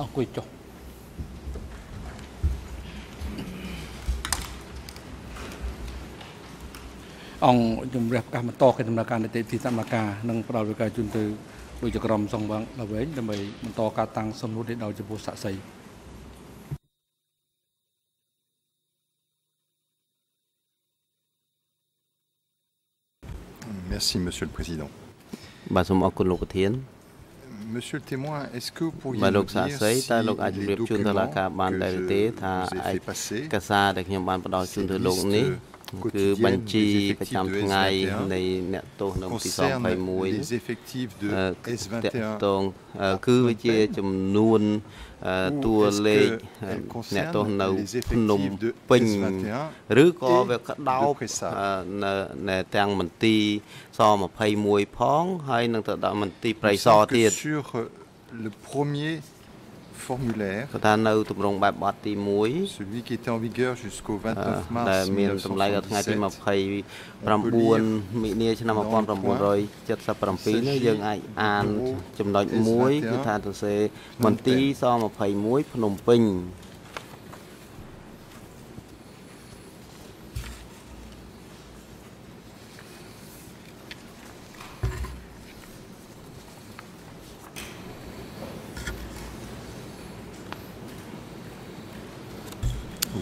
អង្គុយចុះអង្គជំរះប្រកាសបន្តកិច្ចដំណើរការនីតិវិធីសមការនិងផ្ដល់វិការជូនទៅលោកចក្រមសង្វាងដល់វិញដើម្បីបន្តការតាំងសំណួរនេះដោយចំពោះសាក់សី Merci, Monsieur le Président. បាទសូមអរគុណលោកប្រធាន បាទលោក nous សា dire សី si តើលោកអាចជម្រាប les ជូនតុលាការ documents បាន que ដែរឬ je ទេថា vous ai ឯ fait passer កសារដែលខ្ញុំបានផ្ដល់ជូនទៅលោកនេះ គឺ quotidiennes បញ្ជី des ប្រចាំ effectifs de ថ្ងៃ S21 នៃអ្នកទោសនៅទី concernent 21 les effectifs de អឺត S21 កតងអឺគឺវាជាចំនួនអឺតួលេខអឺអ្នកទោសនៅភ្នំពេញឬក៏វាក្តោបអឺនៅនៅទាំងមន្ទីរស21ផង ហើយនឹងទៅដល់មន្ទីរព្រៃសរ Il me semble ទៀត que sur euh, le premier formulaire, គាត់ថានៅទម្រង់បែបបទទី1 celui qui était en vigueur jusqu'au អឺ29 mars ដែលមានតម្លៃដល់ថ្ងៃទី1977 29មិនិនាឆ្នាំ1977នេះយើងអាចអានចំណុច1គឺថាទៅសេមន្ទីរស21ភ្នំពេញ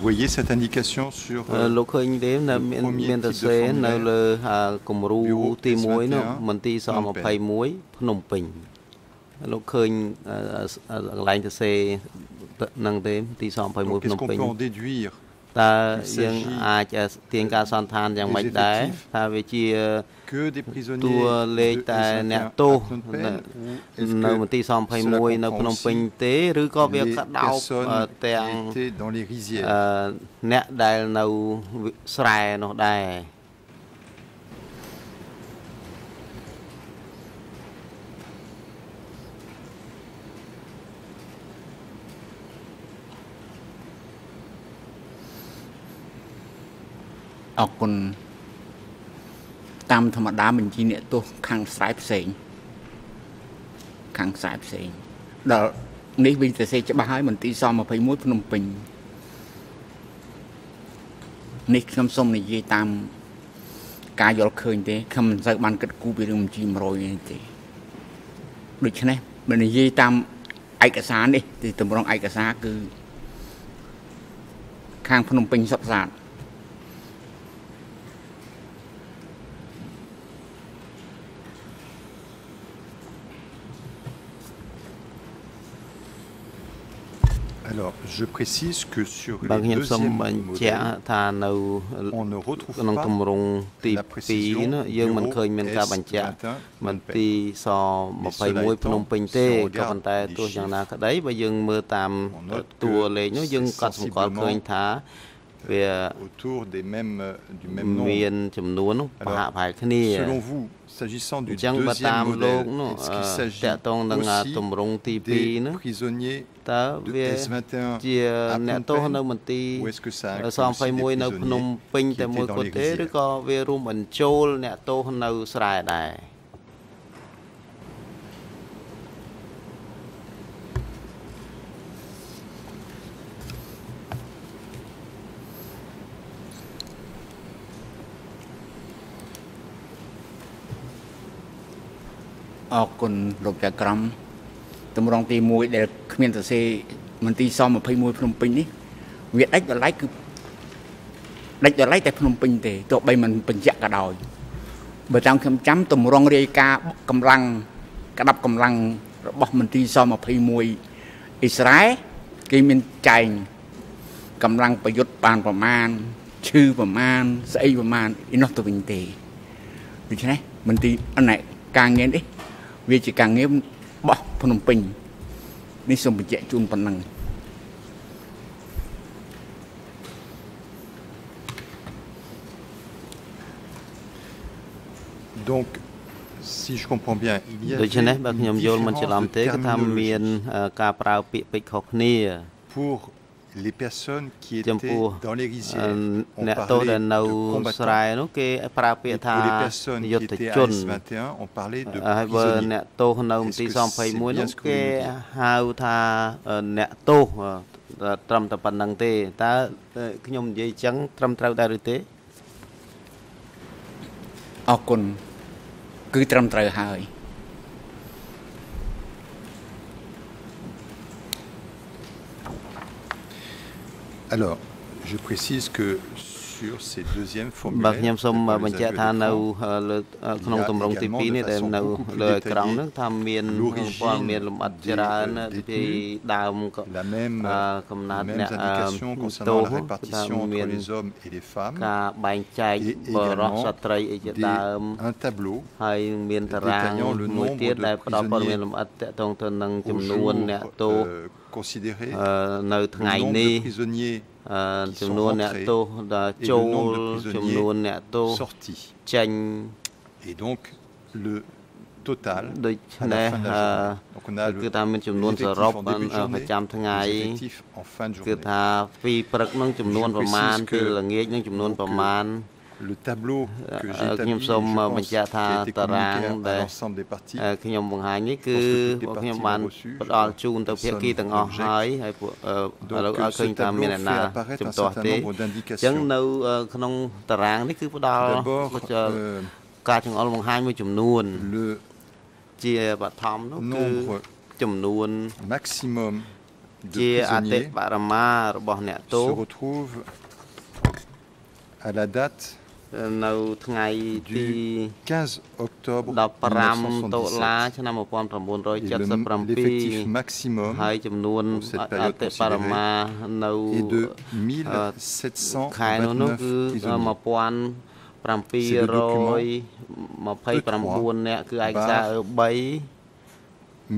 voyez cette indication sur អឺ euh, លោកឃើញទេនៅមាន premier មានទៅ type de សេ formulaire នៅលើអឺគំរូ Bureau ទី1នោះ S21 មន្ទីរស21ភ្នំពេញលោកឃើញអឺអឺកន្លែងទៅសេនឹងទេមន្ទីរស21 donc ភ្នំ Qu'est-ce qu'on ពេញ peut en déduire តើ Il យើង s'agit អាចទាញការសន្និដ្ឋានយ៉ាងម៉េច des ដែរ effectifs ថាវាជា que des តួ prisonniers លេខ de តែ S21 អ្នក à ទោស Phnom នៅ Penh, ou est-ce នៅ que មន្ទីរស cela 21នៅ comprend ភ្នំពេញ aussi ទេឬក៏វា les ក្តោបអឺ personnes ទាំង qui étaient dans les rizières អឺអ្នកដែលនៅស្រែនោះដែរ អរគុណតាមធម្មតាបញ្ជីអ្នកទោសខាងខ្សែផ្សេងខាងខ្សែផ្សេងដល់នេះវិញទៅសេច្បាស់ហើយមន្ទីរស21ភ្នំពេញនេះខ្ញុំសូមនិយាយតាម ការយល់ឃើញទេខ្ញុំមិនសូវបានគិតគូរពីរឿងបញ្ជី100នេះទេដូច្នេះបើនិយាយតាមឯកសារនេះទីតម្រងឯកសារគឺខាងភ្នំពេញសុទ្ធសាធ Alors, je précise que sur បើ les ខ្ញុំសូម deuxièmes បញ្ជាក់ modèles, ថានៅ on ne retrouve ក្នុង pas ទម្រង់ទី la précision 2នោះយើងមិនឃើញមានការបញ្ជាក់ S21 មន្ទីរស21ភ្នំពេញទេក៏ប៉ុន្តែទោះយ៉ាងណាក្តីបើយើងមើលតាមតួលេខនោះយើងក៏សម្គាល់ឃើញថា វា autour des mêmes, euh, du même មា nombre. នចំនួននោះប្រហាក់ប្រហែលគ្នា Selon vous, s'agissant អ du ញ្ចឹងបើតា deuxième មលោក modèle, នោះ est-ce អឺ qu'il ត s'agit កតងនឹងអា aussi ទម្រង់ទី des 2នោះ prisonniers តើ de វា S21 ជា à អ្នក Phnom ទោស Penh នៅមន្ទីរ ou est-ce que ça ស inclut aussi des 21នៅភ្នំ prisonniers ពេញ qui តែមួយ étaient គ dans ត់ les ទេឬ rizières ក៏វារួមបញ្ចូលអ្នកទោសនៅស្រែដែរ អរគុណលោកចៅក្រមតម្រងទី1ដែលគ្មានសរសេរមន្ទីរស21ភ្នំពេញនេះវាដាច់ដល់ឡៃគឺដាច់ដល់ឡៃតែភ្នំពេញទេទោះបីមិនបញ្ជាក់ក៏ដោយបើតាមខ្ញុំចាំតម្រងរាយការណ៍កម្លាំងក្តាប់កម្លាំងរបស់មន្ទីរស21អ៊ីស្រាអែលគេមានចែងកម្លាំងប្រយុទ្ធបានប្រមាណឈឺប្រមាណស្អីប្រមាណឯនោះទៅវិញទេដូច្នេះមន្ទីរអណែការងារនេះ វាជាការងារបោះភ្នំពេញនេះសូមបញ្ជាក់ជូនប៉ុណ្ណឹង Donc, si je comprends bien, il y a ដូច្នេះបើខ្ញុំយល់មិនច្រឡំទេគឺថាមានអឺការប្រើពាក្យពេចន៍ខុសគ្នា pour les personnes qui étaient dans les rizières ont អ្នកទោសដែលនៅស្រែនោះគេប្រើពាក្យថាយុទ្ធជន on parlait de ហើយបើអ្នកទោសនៅមន្ទីរស21នោះគេហៅថាអ្នកទោសត្រឹមតែប៉ុណ្្នឹងទេតើខ្ញុំនិយាយអញ្ចឹងត្រឹមត្រូវដែរឬទេអរគុណគឺត្រឹមត្រូវហើយ Alors, je précise que sur ces deuxième formulaire បាទខ្ញុំសូមបញ្ជាក់ថានៅលើក្នុងទម្រង់ទី2នេះដែលនៅលើអេក្រង់ហ្នឹងថាមានព័ត៌មានលម្អិតច្រើនពីដើមកំណត់អ្នកទោសថាមានការបែងចែកបរិសុទ្ធស្ត្រីអីជាដើមហើយមានតារាងមួយទៀតដែលផ្ដល់ព័ត៌មានលម្អិតតកតងទៅនឹងចំនួនអ្នកទោស នៅថ្ងៃនេះចំនួនអ្នកទោសដែលចូលចំនួនអ្នកទោសចេញ et donc le total ដូច្នេះគឺថាមានចំនួនសរុបប្រចាំថ្ងៃគឺថាពីព្រឹកនឹងចំនួនប្រមាណពីល្ងាចនឹងចំនួនប្រមាណ le tableau que j'ai établi ខ្ញុំសូមបញ្ជាក់ថាតារាងដែលខ្ញុំបង្ហាញនេះគឺខ្ញុំបានផ្ដល់ជូនទៅភាគីទាំងអស់ហើយហើយពួកឥឡូវឲ្យឃើញថាមានអ្នកណាជំទាស់ទេអញ្ចឹងនៅក្នុងតារាងនេះគឺផ្ដល់ការចង្អុលបង្ហាញមួយចំនួនជាបឋមនោះគឺចំនួន maximum ជាអតិបរមារបស់អ្នកទោស se retrouve à la date នៅថ្ងៃទី15អុកទ័ប15ដុល្លារឆ្នាំ1977 maximum ហើយចំនួនអតិបរមានៅ1729ខែនោះគឺ1729អ្នកគឺឯកសារ3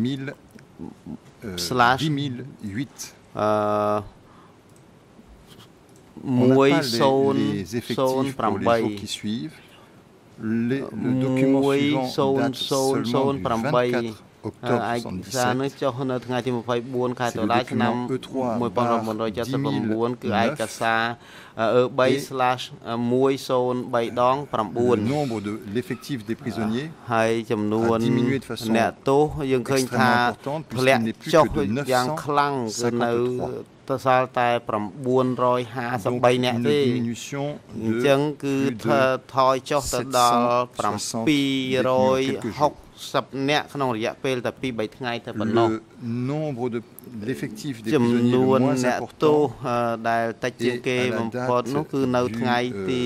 1000 slash 10008 1.008 les, le document suivant date seulement du 24 octobre 77. C'est le document E3 barre 1079, le nombre de l'effectif des prisonniers a diminué de façon extrêmement importante puisqu'il n'est plus que de 953. ទៅសល់តែ953នាក់ទេអញ្ចឹងគឺថយចុះទៅដល់760 10នាក់ក្នុងរយៈពេលតែ2 3ថ្ងៃតែប៉ុណ្ណោះ nombre de l'effectif des ចំនួនអ្នកទោសដែលតិចជាងគេបំផុតនោះគឺនៅថ្ងៃទី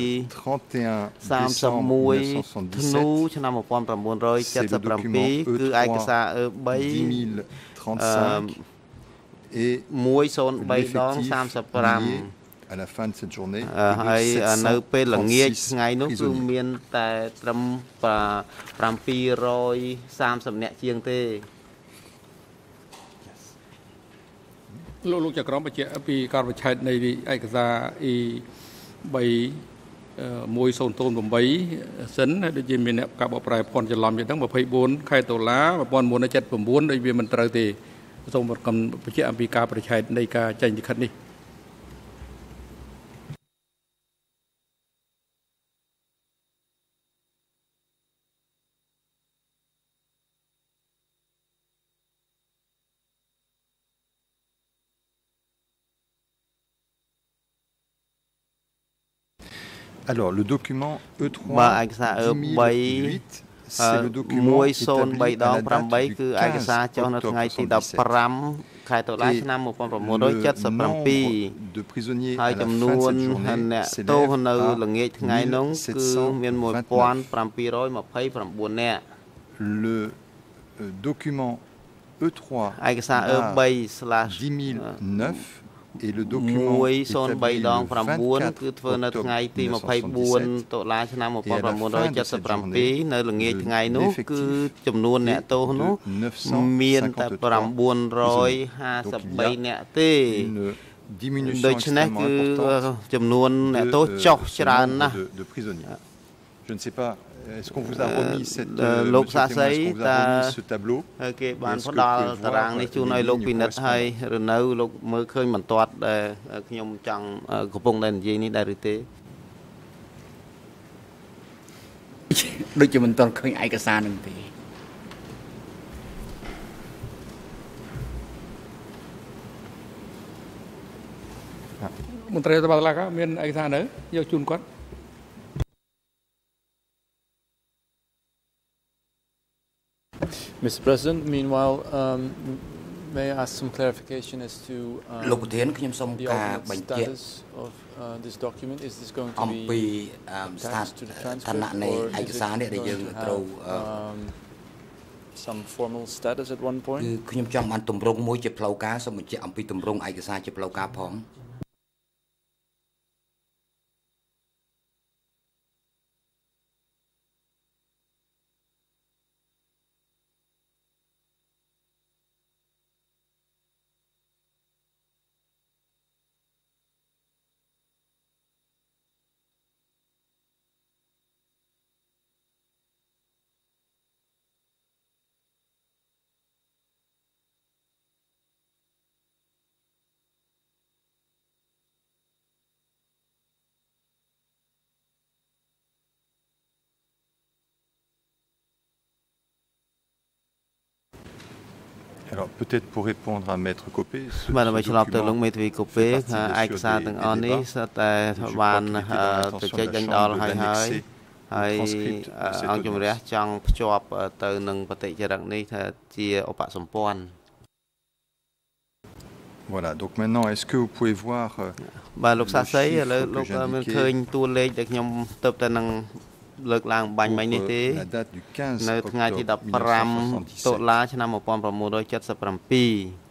31ធ្នូឆ្នាំ1977គឺឯកសារអឺ3 et 103ដង35 à la fin de cette journée ហើយនៅពេលល្ងាចថ្ងៃនោះគឺមានតែត្រឹម730នាក់ជាងទេលោកលោកចក្រមបញ្ជាក់ពីការវិឆេទនៃឯកសារ E 3 108សិនដូចជាមានអ្នកការបកប្រែភ័ណ្ឌច្រឡំយ៉ាងហ្នឹង24ខែតុលា1979ដូចវាមិនត្រូវទេ សូមបញ្ជាក់អំពីការប្រឆេទនៃការចេញលិខិតនេះ Alors, le document E3 បាទឯកសារ E3 103ដង8គឺឯកសារចុះនៅថ្ងៃទី15ខែតុលាឆ្នាំ1977ហើយចំនួនអ្នកទោសនៅល្ងាចថ្ងៃនោះគឺមាន1729នាក់ le document E3 ឯកសារ E3/10009 et le document 103ដង9គឺធ្វើនៅថ្ងៃទី24តុលាឆ្នាំ1977នៅល្ងាចថ្ងៃនោះគឺចំនួនអ្នកទោសនោះមានតែ953អ្នកទេដូច្នេះគឺចំនួនអ្នកទោសចុះច្រើនណាស់ Je ne sais pas, est-ce qu'on vous a remis cette, លោកសាស័យតា ce tableau គេបានផ្ដល់តារាងនេះជូនឲ្យលោកពិនិត្យហើយឬនៅលោកមើលឃើញបន្ទាត់ដែលខ្ញុំចង់កំពុងតែនិយាយនេះដែរឬទេដូចជាមិនទាន់ឃើញឯកសារនឹងទេមន្ត្រីតបតឡាកាមានឯកសារនៅយកជូនគាត់ Mr. President, meanwhile, um, may I ask some clarification as to លោកប្រធានខ្ញុំសូមការបញ្ជាក់ of uh, this document is this going to អំពី be ស្ថានឋានៈនៃឯកសារនេះដែលយើងត្រូវ some formal status at one point គឺខ្ញុំចង់បានទម្រង់មួយជាផ្លូវការសូមបញ្ជាក់អំពីទម្រង់ឯកសារជាផ្លូវការផង Alors peut-être pour répondre à Maître Copé បាទដើម្បីឆ្លប់ទៅលោកមេធាវីកូពេឯកសារទាំងអស់នេះសុទ្ធតែបានទៅចែកដេញដល់ហើយហើយហើយអង្គជំរះចង់ភ្ជាប់ទៅនឹងបតិចរិកនេះថាជាឧបសម្ព័ន្ធ Voilà, donc maintenant, est-ce que vous pouvez voir បាទលោកសាសីឥឡូវ លោកមានឃើញតួលេខដែលខ្ញុំទៅតែនឹងលើកឡើងបាញ់មិញនេះទេ នៅថ្ងៃទី15តុលាឆ្នាំ1977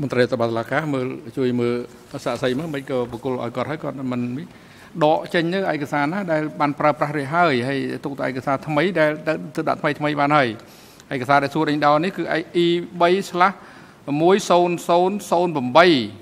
មន្ត្រីតបតឡាកាមើលជួយមើលសាកសីមើលមិនក៏បកគលឲ្យគាត់ហើយគាត់មិនដកចេញនៅឯកសារណាដែលបានប្រើប្រាស់រួចហើយហើយទុកតែឯកសារថ្មីដែលទៅដាក់ថ្មីថ្មីបានហើយឯកសារដែលសួរដេញដោនេះគឺ E3/1008《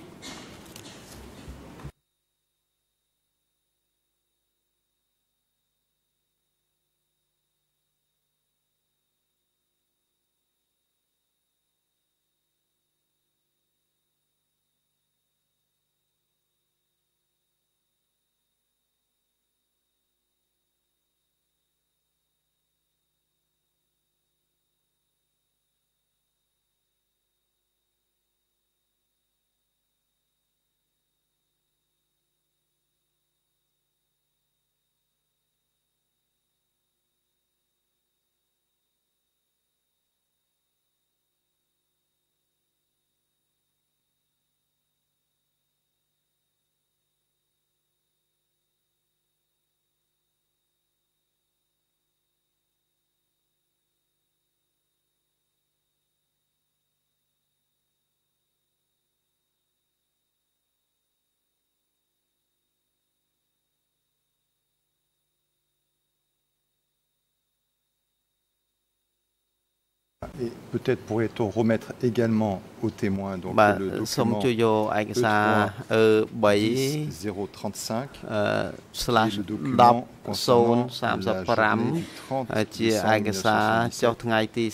Et peut-être pourrait-on remettre également aux témoins donc បាទ le សូម document ជួយយកឯកសារអឺ3 035អឺ slash 1035ជាឯកសារចុះថ្ងៃទី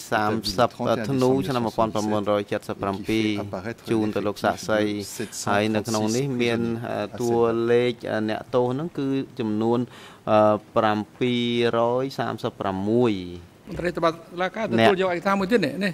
30ធ្នូឆ្នាំ1977ជូនទៅលោកសាក់សីហើយនៅក្នុងនេះមានតួលេខអ្នកទោសហ្នឹងគឺចំនួន736 មន្ត្រីតបឡាកាទទួលយកឯកសារមួយទៀតនេះ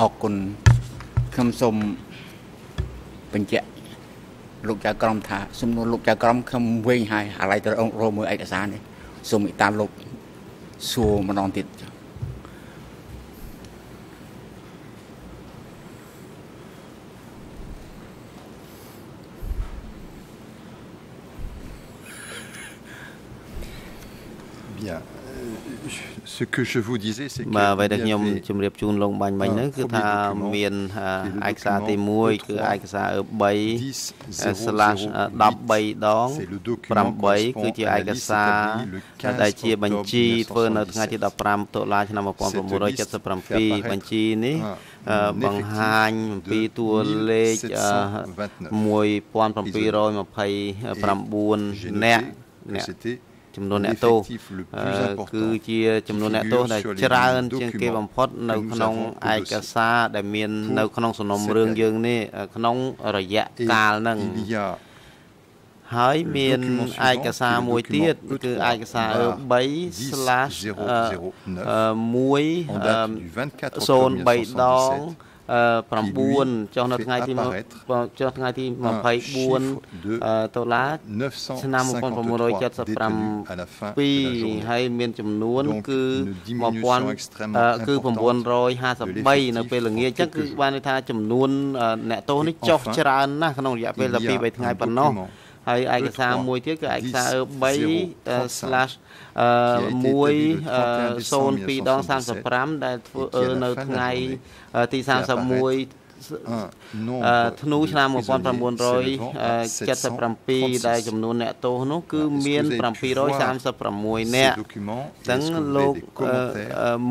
អរគុណខ្ញុំសូមបញ្ជាក់លោកចៅក្រមថាសំណួរលោកចៅក្រមខ្ញុំវិញហើយឥឡូវទៅរកមើលឯកសារនេះសូមមេត្តាលោកសួរម្ដងទៀត Bien. ce que je vous disais c'est que បាទអ្វីដែលខ្ញុំជម្រាបជូនលោកបាញ់មិញហ្នឹងគឺថាមានឯកសារទី1គឺឯកសារ3 slash 13 ដង8គឺជាឯកសារដែលជាបញ្ជីធ្វើនៅថ្ងៃទី15តុលាឆ្នាំ1977បញ្ជីនេះបង្ហាញអំពីតួលេខ1729នាក់អ្នក ចំនួនអ្នកទោសគឺជាចំនួនអ្នកទោសដែលច្រើនជាងគេបំផុតនៅក្នុងឯកសារដែលមាននៅក្នុងសំណុំរឿងយើងនេះក្នុងរយៈកាលហ្នឹងហើយមានឯកសារមួយទៀតគឺឯកសារ3/1 03ដង 9ចុះនៅថ្ងៃទីចុះថ្ងៃទី24ដុល្លារឆ្នាំ1977ហើយមានចំនួន គឺ1000គឺ953នៅពេលល្ងាចអញ្ចឹងគឺបានន័យថាចំនួនអ្នកទោសនេះចុះច្រើនណាស់ក្នុងរយៈពេលតែ2 3ថ្ងៃប៉ុណ្ណោះ ហើយឯកសារមួយទៀតគឺឯកសារ 3/102ដង35 ដែលធ្វើនៅថ្ងៃទី31ធ្នូឆ្នាំ1977ដែលចំនួនអ្នកទោសនោះគឺមាន736នាក់ទាំងលោក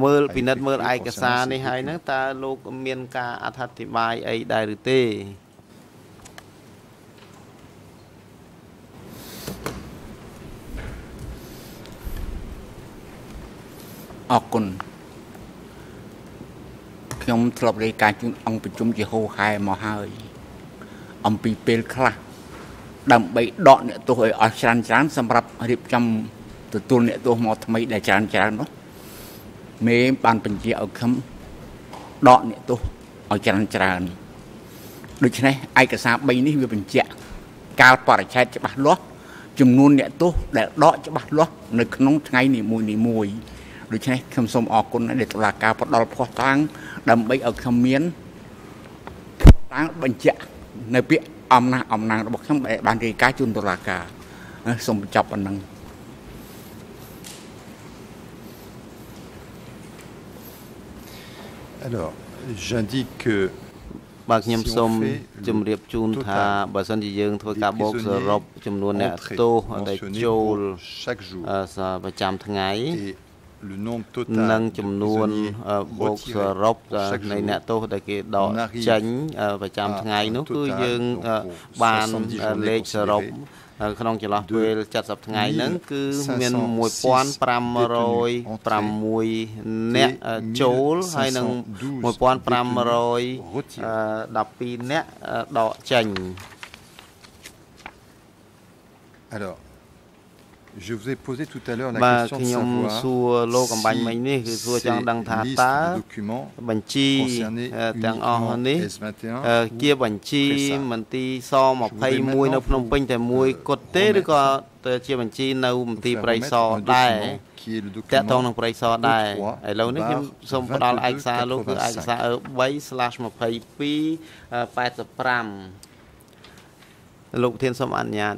មើលពិនិត្យមើលឯកសារនេះហើយហ្នឹងតើលោកមានការអត្ថាធិប្បាយអីដែរឬទេ អរគុណខ្ញុំធ្លាប់រាយការណ៍ជូនអង្គប្រជុំជាហូហែមកហើយ អំពីពេលខ្លះដើម្បីដកអ្នកទោសឲ្យអស់ច្រើនច្រើនសម្រាប់រៀបចំទទួលអ្នកទោសមកថ្មីដែលច្រើនច្រើននោះមេបានបញ្ជាឲ្យខ្ញុំដកអ្នកទោសឲ្យច្រើនច្រើនដូច្នេះឯកសារ3នេះវាបញ្ជាក់កាលបរិច្ឆេទច្បាស់លាស់ចំនួនអ្នកទោសដែលដកច្បាស់លាស់នៅក្នុងថ្ងៃនីមួយនីមួយ ដូច្នេះខ្ញុំសូមអរគុណដែលតុលាការផ្ដល់ភ័ស្តុតាង ដើម្បីឲ្យខ្ញុំមានតាំងបញ្ជាក់នៅពាក្យអំណះអំណាងរបស់ខ្ញុំដែលបានរាយការណ៍ជូនតុលាការសូមបញ្ចប់ប៉ុណ្ណឹង Alors, j'indique que បាទខ្ញុំសូមជម្រាបជូនថាបើសិនជាយើងធ្វើការបូកសរុបចំនួនអ្នកទោសដែលចូលប្រចាំថ្ងៃ និងចំនួនបូកសរុបនៃអ្នកទោសដែលគេដកចេញប្រចាំថ្ងៃនោះគឺយើងបានលេខសរុបក្នុងចន្លោះពេល70ថ្ងៃហ្នឹងគឺមាន1506អ្នកចូលហើយនឹង1512អ្នកដកចេញ Alors Je vous ai posé tout à l'heure la បាទ question ខ្ញុំ de savoir សួរលោកកំបាញ់មិញនេះគឺសួរចង់ដឹងថាតើបញ្ជីទាំងអស់នេះជាបញ្ជីមន្ទីរស21នៅភ្នំពេញតែមួយគត់ទេឬក៏ទៅជាបញ្ជីនៅមន្ទីរព្រៃសរដែរតកតងនឹងព្រៃសរដែរឥឡូវនេះខ្ញុំសូមផ្ដល់ឯកសារលោកគឺឯកសារ3/2285លោកប្រធានសូមអនុញ្ញាត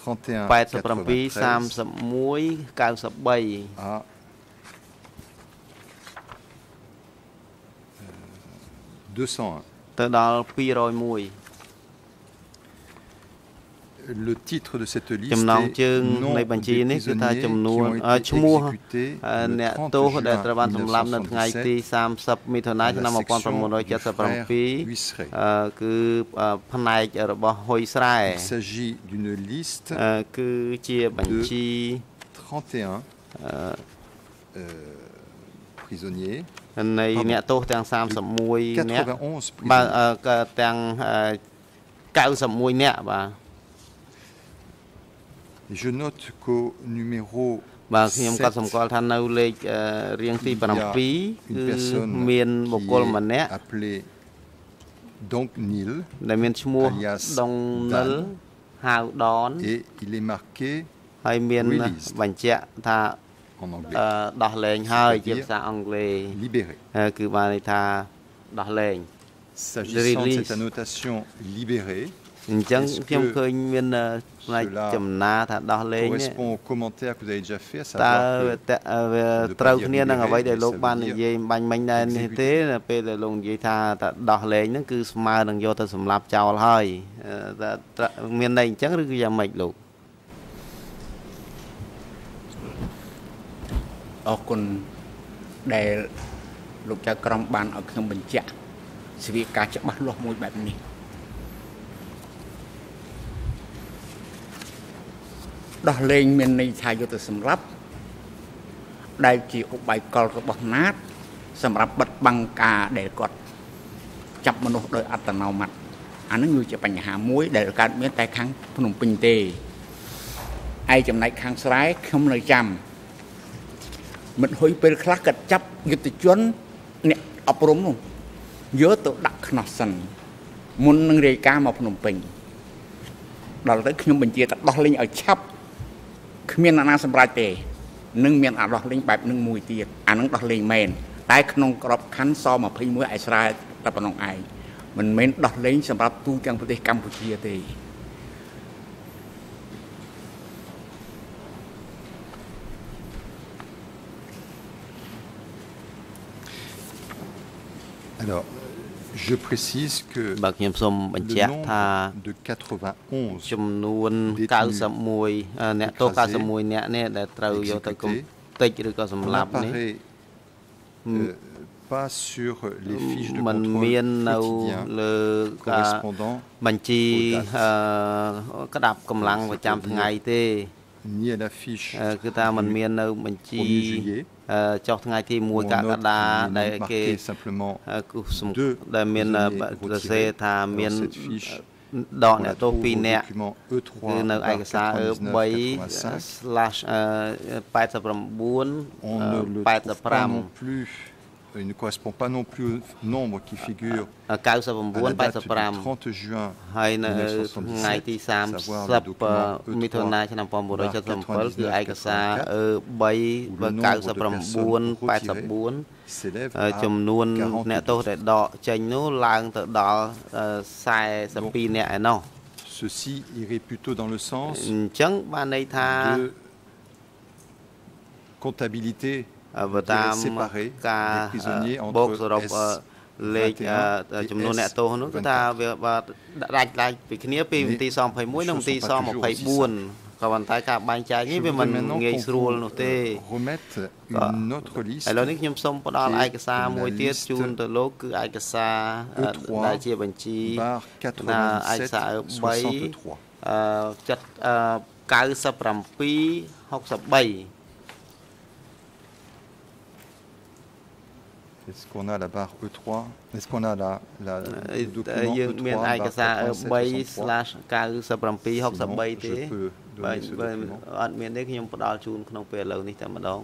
31 87 31 93 à 201. ទៅដល់201 le titre de cette liste ចំណងជើង est នៃបញ្ជីនេះគឺថាចំនួនឈ្មោះអ្នកទោសដែលត្រូវបានសម្លាប់នៅថ្ងៃទី30មិថុនាឆ្នាំ1977គឺផ្នែករបស់ហ៊ុយស្រែ Il s'agit d'une liste គឺជាបញ្ជី31 prisonniers នៃអ្នកទោសទាំង31នាក់បាទទាំង91នាក់បាទ Je note qu'au numéro បាទខ្ញុំក៏សម្គាល់ថានៅលេខរៀងទី7គឺមានបុគ្គលម្នាក់ appelé donc Nil ដែលមានឈ្មោះដងនិលហៅដន et il est marqué ហើយមានបញ្ជាក់ថា en anglais ដោះលែងហើយជាភាសាអង់គ្លេស libéré គឺបានន័យថាដោះលែង S'agissant de cette annotation libérée អញ្ចឹងខ្ញុំឃើញមានផ្នែកចំណាថាដោះលែង correspond au commentaire que vous avez déjà fait à តើ savoir ត្រូវគ្នានឹងអ្វីដែលលោកបាននិយាយបាញ់មិញដែរនេះទេពេលដែលលោកនិយាយថាថាដោះលែងហ្នឹងគឺស្មើនឹងយកទៅសម្លាប់ចោលហើយតើមានន័យអញ្ចឹងឬគឺយ៉ាងម៉េចលោកអរគុណដែលលោកចៅក្រមបានឲ្យខ្ញុំបញ្ជាក់ស្វេការច្បាស់លាស់មួយបែបនេះ ដោះលែងមានន័យថាយកទៅសម្រាប់ដែលជាឧបាយកលរបស់ណាតសម្រាប់បិទបាំងការដែលគាត់ចាប់មនុស្សដោយអត្តនោម័តអានឹងគឺជាបញ្ហាមួយដែលកើតមានតែខាងភ្នំពេញទេឯចំណែកខាងស្រែខ្ញុំនៅចាំមិត្តហ៊ុយពេលខ្លះគាត់ចាប់យុទ្ធជនអ្នកអប់រំនោះយកទៅដាក់ខ្នោះសិនមុននឹងរាយការណ៍មកភ្នំពេញដល់ទៅខ្ញុំបញ្ជាទៅដោះលែងឲ្យឆាប់ គ្មានអ្នកណាសម្រេចទេនឹងមានអាដោះលែងបែបនឹងមួយទៀតអានឹងដោះលែងមែនតែក្នុងក្របខ័ណ្ឌស21ឯស្រែតែប៉ុណ្ណឹងឯងមិនមែនដោះលែងសម្រាប់ទូទាំងប្រទេសកម្ពុជាទេ Alors, Je précise que បាទខ្ញុំសូមបញ្ជាក់ថាចំនួន91អ្នកទោស91អ្នកនេះដែលត្រូវយកទៅគុំតិចឬក៏សម្លាប់នេះ pas sur les fiches de contrôle មាននៅលើការបញ្ជីក្តាប់កម្លាំងប្រចាំថ្ងៃទេ ni à la fiche គឺថាมันមាននៅបញ្ជី1 ចុះថ្ងៃទី1កក្កដាដែលគេគឺដែលមានសរសេរថាមានដកអ្នកទោស2នាក់គឺនៅឯកសារ E3/89 85 il ne correspond pas non plus au nombre qui figure 99 85 30 juin ហើយនៅថ្ងៃទី30មិថុនាឆ្នាំ1977គឺឯកសារ E3 89 84ចំនួនអ្នកទោសដែលដកចេញនោះឡើងទៅដល់42នាក់ឯណោះ Ceci irait plutôt dans le sens អញ្ចឹងបានន័យថា de comptabilité បើ តាមការបូកសរុបលេខចំនួនអ្នកទោសនោះគឺថាវាបាទដាច់ដាច់ពីគ្នាពីមន្ទីរស21និងមន្ទីរស24ក៏ប៉ុន្តែការបែងចែកនេះវាមិនងាយស្រួលនោះទេឥឡូវនេះខ្ញុំសូមផ្ដល់ឯកសារមួយទៀតជូនទៅលោកគឺឯកសារដែលជាបញ្ជីណាឯកសារ3អឺចិត្ត97 63 Est-ce qu'on a la barre E3 Est-ce qu'on a la, la le document យើងមានឯកសារ E3/97 63 ទេបើអត់មានទេខ្ញុំផ្ដល់ជូនក្នុងពេលឥឡូវនេះតែម្ដង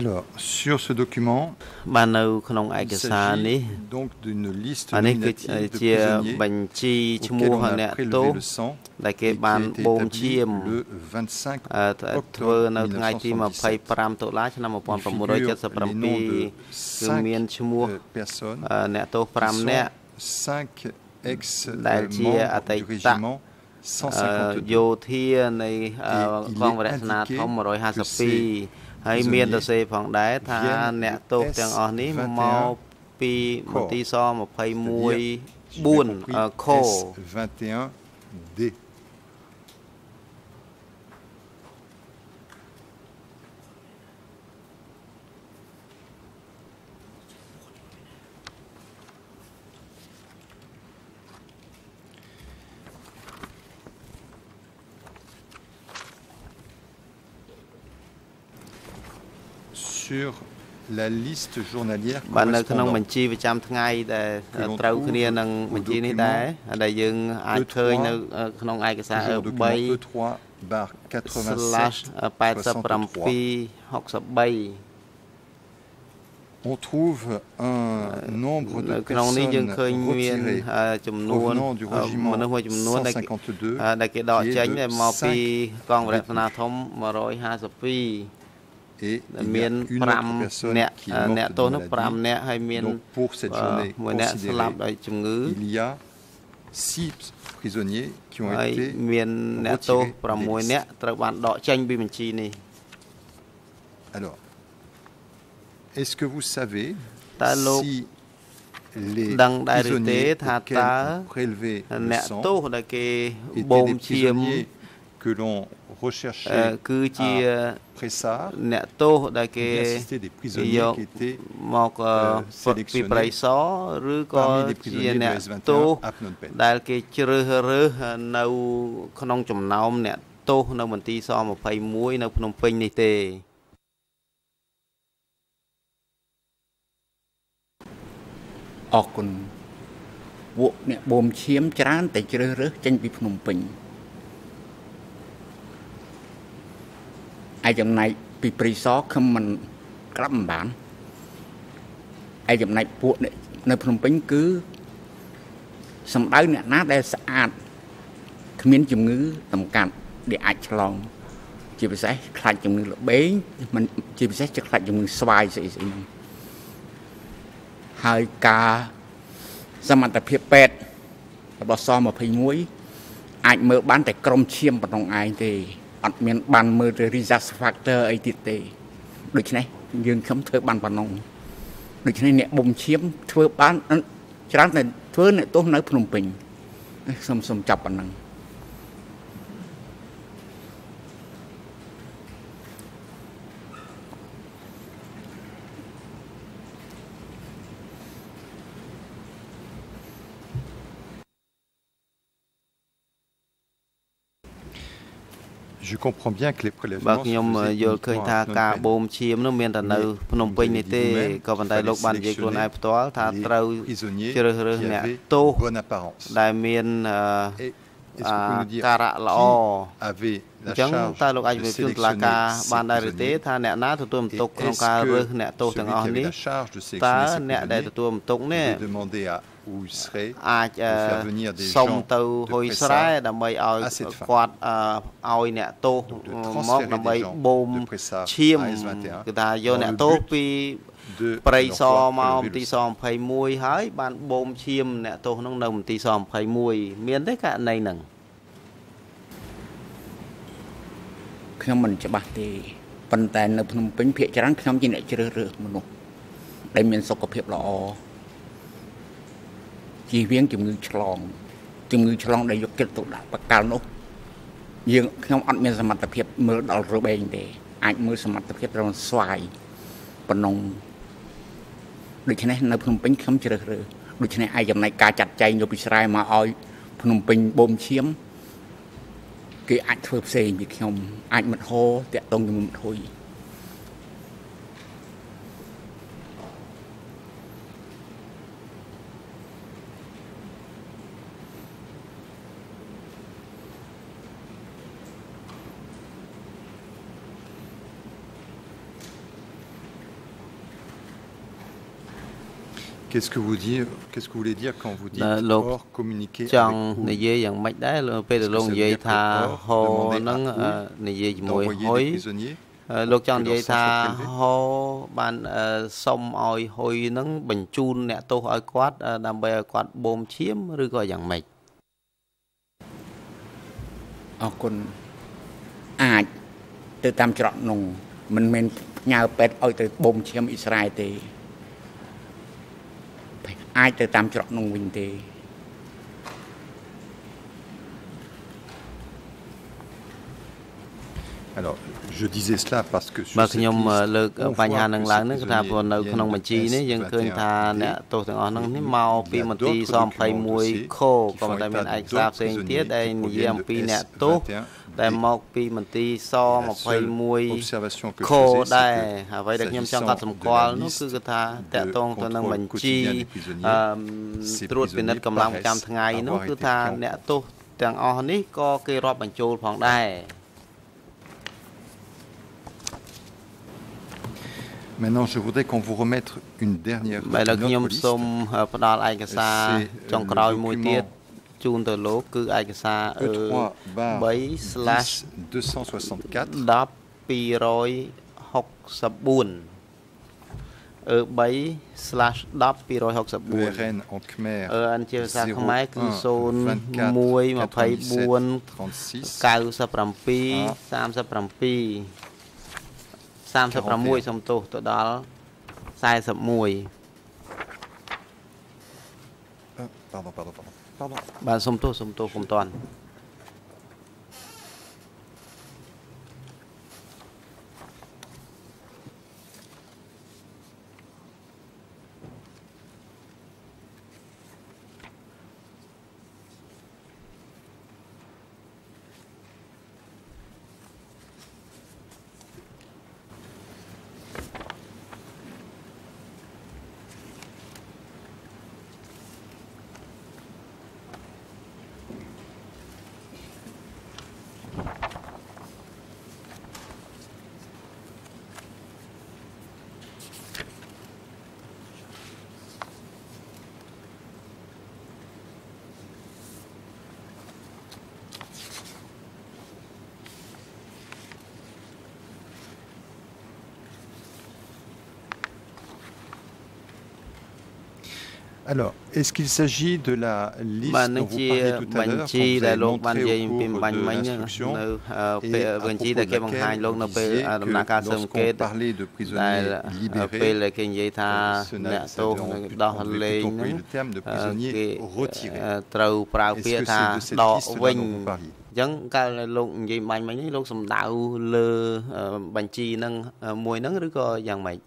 Alors, sur ce document, បាននៅក្នុងឯកសារនេះ donc d'une liste អានេះគឺ nominative de ជា prisonniers បញ្ជីឈ្មោះ auxquels on អ្នក a ទោ prélevé ស le sang ដែលគេ et qui បាន a été បូម établi ឈាម le 25អឺធ្វើ octobre នៅថ្ងៃទី1977 25តុលាឆ្នាំ Il figure les noms 1977 de គឺមានឈ្មោះ cinq euh, personnes អឺអ្នកទោស qui 5នាក់ sont cinq ដែលជា ex-membres អតី du ត régiment អឺ 152. យោធានៃអឺ Et il កងវរៈសេនាធំ est indiqué que ces 152 ហើយមានទៅសេផងដែរថា viennent អ្នក de ទោសទាំងអស់នេះ S21 មកពីមន្ទីរស21 4ខ S21D. Sur la liste journalière បាទនៅក្នុង correspondante បញ្ជីប្រចាំថ្ងៃដែលគឺលោកត្រូវគ្នានឹងបញ្ជីនេះដែរដែលយើងអាចឃើញនៅក្នុងឯកសារ toujours document 3 E3 bar slash 87 82 63 On trouve un nombre នៅ de ក្នុងនេះយើង personnes ឃើញមាន retirées អឺចំនួន provenant du អឺ régiment មនុស្សមួយចំនួនដែលគេ152អឺដែលគេដក qui est ចេញ de ដែល មកពី cinq កងវរៈសេនាធំ152 et ដែល il y មា a ន une autre 5 personne អ្នក qui អឺ est អ្នក morte ទោស de នោះ maladie. 5អ្នកហើយមាន Donc pour cette អឺ journée មួយអ្នកស្លាប់ considérée, ដោយជំងឺ il y a six prisonniers qui ont ហើយ été មានអ្នកទោស retirés des 6អ្នកត្រូវបានដកចេញពីបញ្ជីនេះ Alors, est-ce que vous savez Ta lô- si les Đang đại rửa prisonniers tế thà auxquels ta on prélevait le អ្នក sang ទោសដែលគេបូ étaient ម des ឈាម prisonniers que l'on អឺ recherchait គឺជា Pressard អ្នកទោសដែលគេ Il assistait des prisonniers យក qui étaient មកអឺអឺពីប្រៃសរឬក៏ parmi les ជា prisonniers អ្នក de ទោស S21 à Phnom Penh. ដែលគេជ្រើសរើសនៅក្នុងចំណោមអ្នកទោសនៅមន្ទីរស21នៅភ្នំពេញនេះទេអរគុណពួកអ្នកបូមឈាមច្រើនតែជ្រើសរើសចេញពីភ្នំពេញ ឯចំណែកពីព្រីសខ្ញុំមិនក្រាប់មិនបានឯចំណែកពួកអ្នកនៅភ្នំពេញគឺសំដៅអ្នកណាដែលស្អាតគ្មានជំងឺតម្កាត់ដែលអាចឆ្លង ជាពិសេសខ្លាចជំងឺល្បែងមិនជាពិសេសជាខ្លាចជំងឺស្វាយស្អីស្អីហ្នឹងហើយការសមត្ថភាពពេទ្យរបស់ស21អាចមើលបានតែក្រុមឈាមប៉ុណ្ណឹងឯងទេ អត់មានបានមើលទៅ research factor អីទៀតទេដូច្នេះយើងខ្ញុំធ្វើបានប៉ុណ្ណឹងដូច្នេះអ្នកបំឈាមធ្វើបានច្រើនតែធ្វើអ្នកទោសនៅភ្នំពេញខ្ញុំសូមចាប់ប៉ុណ្ណឹង បាទ prélèvements ខ្ញុំ se faisaient យល់ឃើញ uniquement ថា à Phnom ការ Penh. បូមឈាមនោះមានតែនៅភ្នំពេញនេះទេក៏ប៉ុន្តែលោកបាននិយាយខ្លួនឯងផ្ទាល់ថា Les ត្រូវ prisonniers ជ្រើសរើស qui អ្នក avaient ទោស bonne apparence. ដែលមានអឺ Et est-ce que vous pouvez nous dire ការៈល្អ qui avait អ la ញ្ចឹង charge តើលោកអាច de វិភាគតុលាការ sélectionner បាន ces ដែរឬទេ prisonniers ថាអ្នកណាទទួលបន្ទុក Et ក្នុង est-ce ការរើស que អ្នកទោស celui ទាំង qui អស់ avait នេះ la charge de តើ sélectionner ces អ្នកដែល prisonniers ទទួលបន្ទុកនេះ devait demander à où il serait អាចអឺ de faire venir des សុំ gens ទៅ de ហុយ Pressa ស្រែដើម្បីឲ្យ à cette fin. គាត់អឺឲ្យអ្នកទោស Donc de មក transférer ដើម្បី des gens បូម de Pressa ឈាម à S21 គឺថាយក dans អ្នក le ទោស but ពី de ប្រៃ leur ស voir មកម prélever ន្ទីរ le ស21ហើយ បានបូមឈាមអ្នកទោសនោះនៅមន្ទីរស21មានទេករណីហ្នឹងខ្ញុំមិនច្បាស់ទេប៉ុន្តែនៅភ្នំពេញភាគច្រើនខ្ញុំជាអ្នកជ្រើសរើសមនុស្សដែលមានសុខភាពល្អ ជៀសវាងជំងឺឆ្លងជំងឺឆ្លងដែលយកចិត្តទុកដាក់បកាលនោះយើងខ្ញុំអត់មានសមត្ថភាពមើលដល់របេងទេអាចមើលសមត្ថភាពរបស់ស្វាយប៉ុណ្ណឹងដូច្នេះនៅភ្នំពេញខ្ញុំជ្រើសរើសដូច្នេះឯចំណែកការចាត់ចែងយកពីស្រែមកឲ្យភ្នំពេញបូមឈាមគេអាចធ្វើផ្សេងពីខ្ញុំអាចមិនហោតាក់តងជាមួយមិនហុយ Qu'est-ce que vous dire Qu'est-ce que vous voulez dire quand vous dites hors communiquer ចង់និយាយយ៉ាងម៉េចដែរពេលដែលលោកនិយាយថាហោហ្នឹងនិយាយជាមួយហុយលោកចង់និយាយថាហោបានសុំឲ្យហុយហ្នឹងបញ្ជូនអ្នកទោសឲ្យគាត់ដើម្បីឲ្យគាត់បូមឈាមឬក៏យ៉ាងម៉េចអរគុណអាចទៅតាមច្រកនោះមិនមែនផ្ញើពេទ្យឲ្យទៅបូមឈាមអ៊ីស្រាអែលទេ អាចទៅតាមច្រកនោះវិញទេ Alors je disais cela parce que បើខ្ញុំលើកបញ្ហានឹងឡើងនឹងគឺថាព្រោះនៅក្នុងបញ្ជីនេះយើងឃើញថាអ្នកទោសទាំងអស់ហ្នឹងនេះមកពីមន្ទីរស21ខក៏ប៉ុន្តែមានឯកសារផ្សេងទៀតដែលនិយាយអំពីអ្នកទោស ដែលមកពីមន្ទីរស21ខដែរអ្វីដែលខ្ញុំចង់កត់សម្គាល់នោះគឺគឺថាតកតងទៅនឹងបញ្ជីអឺត្រួតពិនិត្យកម្លាំងប្រចាំថ្ងៃនោះគឺថាអ្នកទោសទាំងអស់នេះក៏គេរាប់បញ្ចូលផងដែរ Maintenant, je voudrais qu'on vous remette une dernière បែរខ្ញុំសូមផ្ដល់ឯកសារចុងក្រោយមួយទៀត ជូនទៅលោកគឺឯកសារ3/264 10 264អឺ3/10 264 VRN en khmer អឺអានជាភាសាខ្មែរគឺ01 24 97 37 36សំទោសទៅដល់41 pardon pardon pardon pardon បាទសំទោសសំ Alors, est-ce qu'il s'agit de la liste dont vous parliez tout à l'heure, quand vous avez montré au cours de l'instruction et à propos de laquelle vous disiez que lorsqu'on parlait de prisonniers libérés, ce n'avait plutôt employé le terme de prisonniers retirés. Est-ce que c'est de cette liste-là dont vous parliez ចឹងកាលលោកនិយាយបាញ់មិញនេះលោកសំដៅលើបញ្ជីនឹងមួយហ្នឹងឬក៏យ៉ាងម៉េច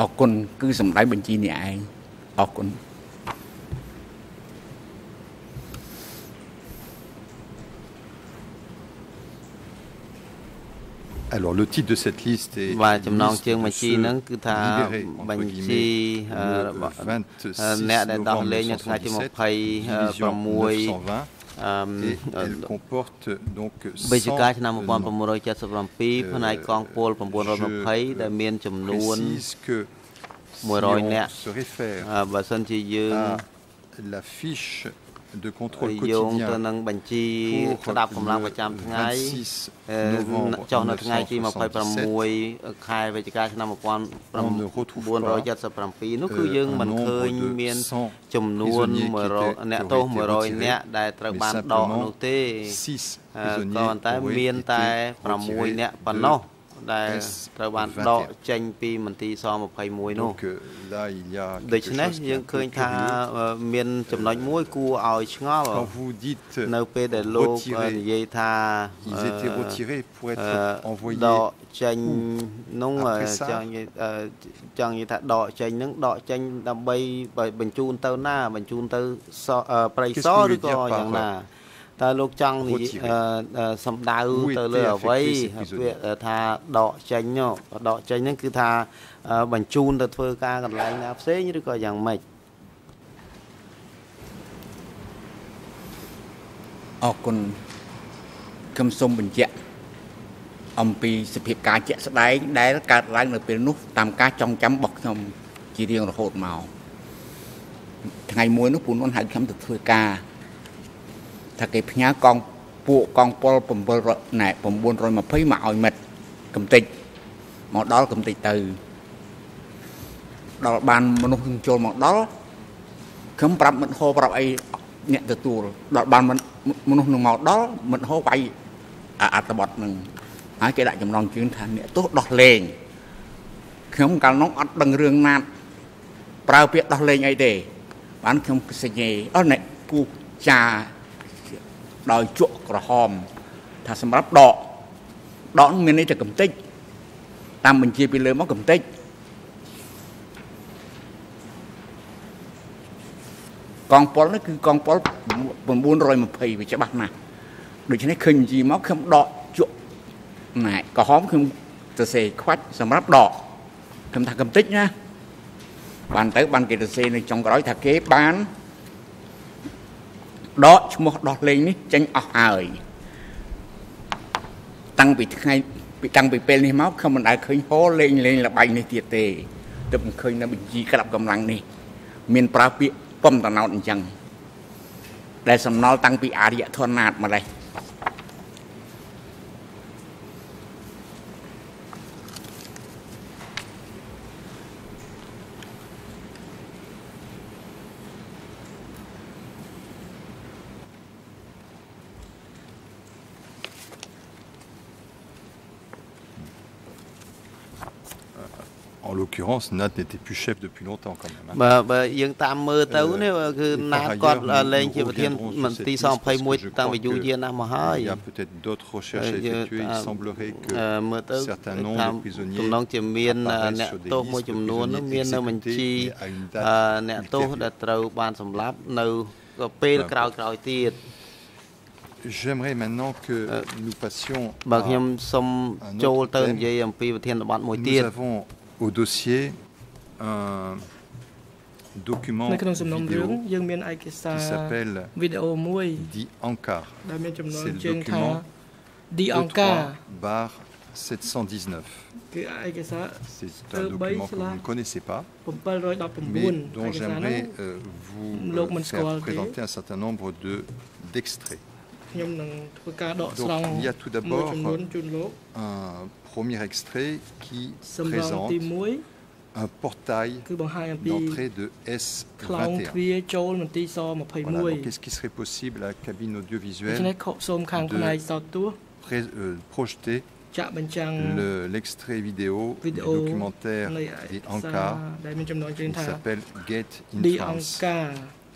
អរគុណគឺសម្ដែងបញ្ជីនេះឯងអរគុណ Alors le titre de cette liste est បាទចំណងជើងបញ្ជីហ្នឹងគឺថាបញ្ជីអ្នកដែលដោះលែងនៅថ្ងៃទី26 et elle comporte donc បេតិកាឆ្នាំ1977ផ្នែកកងពល920ដែលមានចំនួន100នាក់បើសិនជាយើង la fiche de contrôle quotidien ទៅនឹងបញ្ជីស្ដាប់កម្លាំងប្រចាំថ្ងៃចុះនៅថ្ងៃទី26ខែវិច្ឆិកាឆ្នាំ1977នោះគឺយើងមិនឃើញមានចំនួន100អ្នកទោស100នាក់ដែលត្រូវបានដកនោះទេក៏ប៉ុន្តែមានតែ6នាក់ប៉ុណ្ណោះ ដែលត្រូវបានដកចេញពីមន្ទីរស21នោះដូច្នេះយើងឃើញថាមានចំណុចមួយគួរឲ្យឆ្ងល់នៅពេលដែលលោកនិយាយថាដកចេញនោះចង់ចង់និយាយថាដកចេញនឹងដកចេញដើម្បីបញ្ជូនទៅណា បញ្ជូនទៅប្រៃសឬក៏យ៉ាងណា តើលោកចង់និយាយសំដៅទៅលើអ្វីពាក្យថាដកចេញដកចេញហ្នឹងគឺថាបញ្ជូនទៅធ្វើការកន្លែងណាផ្សេងឬក៏យ៉ាងម៉េចអរគុណខ្ញុំសូមបញ្ជាក់អំពីសភាពការជាក់ស្ដែងដែលកើតឡើងនៅពេលនោះតាមការចងចាំរបស់ខ្ញុំជារៀងរហូតមកថ្ងៃមួយនោះពូនុនហៅខ្ញុំទៅធ្វើការ ថាគេផ្ញើកងពួកកងពល7ណែ920មកឲ្យមិត្តកំតិចមកដល់កំតិចទៅដល់បានមនុស្សចូលមកដល់ខ្ញុំប្រាប់មិត្តហោប្រាប់អីអ្នកទទួលដល់បានមនុស្សនឹងមកដល់មិត្តហោវាយអត្ថបទនឹងហើយគេដាក់ចំណងជើងថាអ្នកទោសដោះលែងខ្ញុំកាលនោះអត់ដឹងរឿងណាត់ប្រើពាក្យដោះលែងអីទេបានខ្ញុំសញ្ញេអស់អ្នកពូចា ដោយជក់ក្រហម ថាសម្រាប់ដកដកមានន័យថាកំតិចតាមបញ្ជាពីលើមកកំតិចកងពលនេះគឺកងពល920វាច្បាស់ណាស់ដូច្នេះឃើញបញ្ជីមកខ្ញុំដកជក់ណែក្រហមខ្ញុំទៅសេខ្វាច់សម្រាប់ដកខ្ញុំថាកំតិចណាបានទៅបានគេទៅសេនៅចុងក្រោយថាគេបាន ដកឈ្មោះដោះលេងនេះចេញអស់ហើយតាំងពីថ្ងៃពីតាំងពីពេលនេះមកខ្ញុំមិនដែលឃើញហោលេងលេងលបែងនេះទៀតទេទើបមិនឃើញនៅបញ្ជីក្តាប់កម្លាំងនេះ មានប្រើពាក្យពំតណោតអញ្ចឹងដែលសំណល់តាំងពីអារយធនណាតម្លេះ En l'occurrence, Nat n'était plus chef depuis longtemps quand même. បាទបើយើងតាមមើលទៅនេះគឺណាគាត់លែងជាប្រធានមន្ទីរ21តាំងពីយូរយារណាស់មកហើយ Il y a peut-être d'autres recherches à effectuer. Il semblerait que មើលទៅ certains nombres de prisonniers ទំនងជាមានអ្នកទោសមួយចំនួននោះមាននៅបញ្ជីអ្នកទោសដែលត្រូវបានសម្លាប់នៅពេលក្រោយៗទៀត J'aimerais maintenant que nous passions បើខ្ញុំសូមចូលទៅនិយាយអំពីប្រធានបទមួយទៀត Nous avons au dossier un document vidéo qui s'appelle Di Ankar. C'est le document 23 e bar 719. C'est un document que vous ne connaissez pas, mais dont j'aimerais euh, vous euh, présenter un certain nombre d'extraits. De, il y a tout d'abord un premier extrait qui présente un portail d'entrée de S21. Qu'est-ce qu'il serait possible à la cabine audiovisuelle de euh, projeter l'extrait vidéo du documentaire des Ankar qui s'appelle Get in France.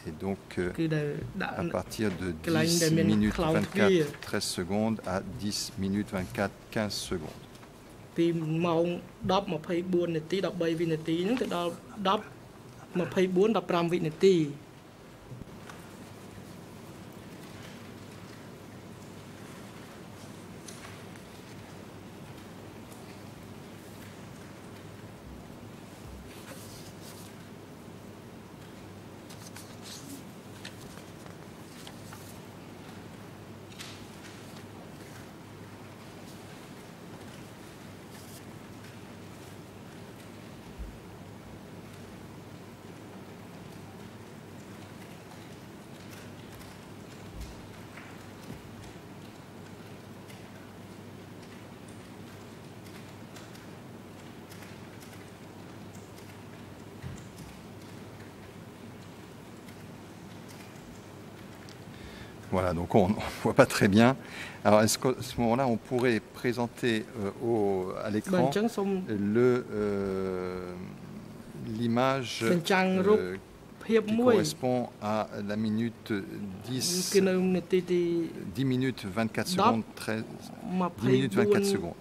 Et donc, euh, à partir de 10 minutes 24, 13 secondes à 10 minutes 24, 15 secondes. ពីម៉ោង10:24នាទី13វិនាទីហ្នឹងទៅដល់10:24 15វិនាទី Voilà, donc on ne voit pas très bien. Alors, est-ce qu'à ce moment-là, on pourrait présenter euh, au, à បើអ l'écran ញ្ចឹងសូម le, euh, l'image បញ្ចាំងរូប euh, ភាព qui មួយ correspond à la minute 10, គឺនៅនាទីទី10 minutes 24 secondes, 13, 10 minutes 24 24 secondes.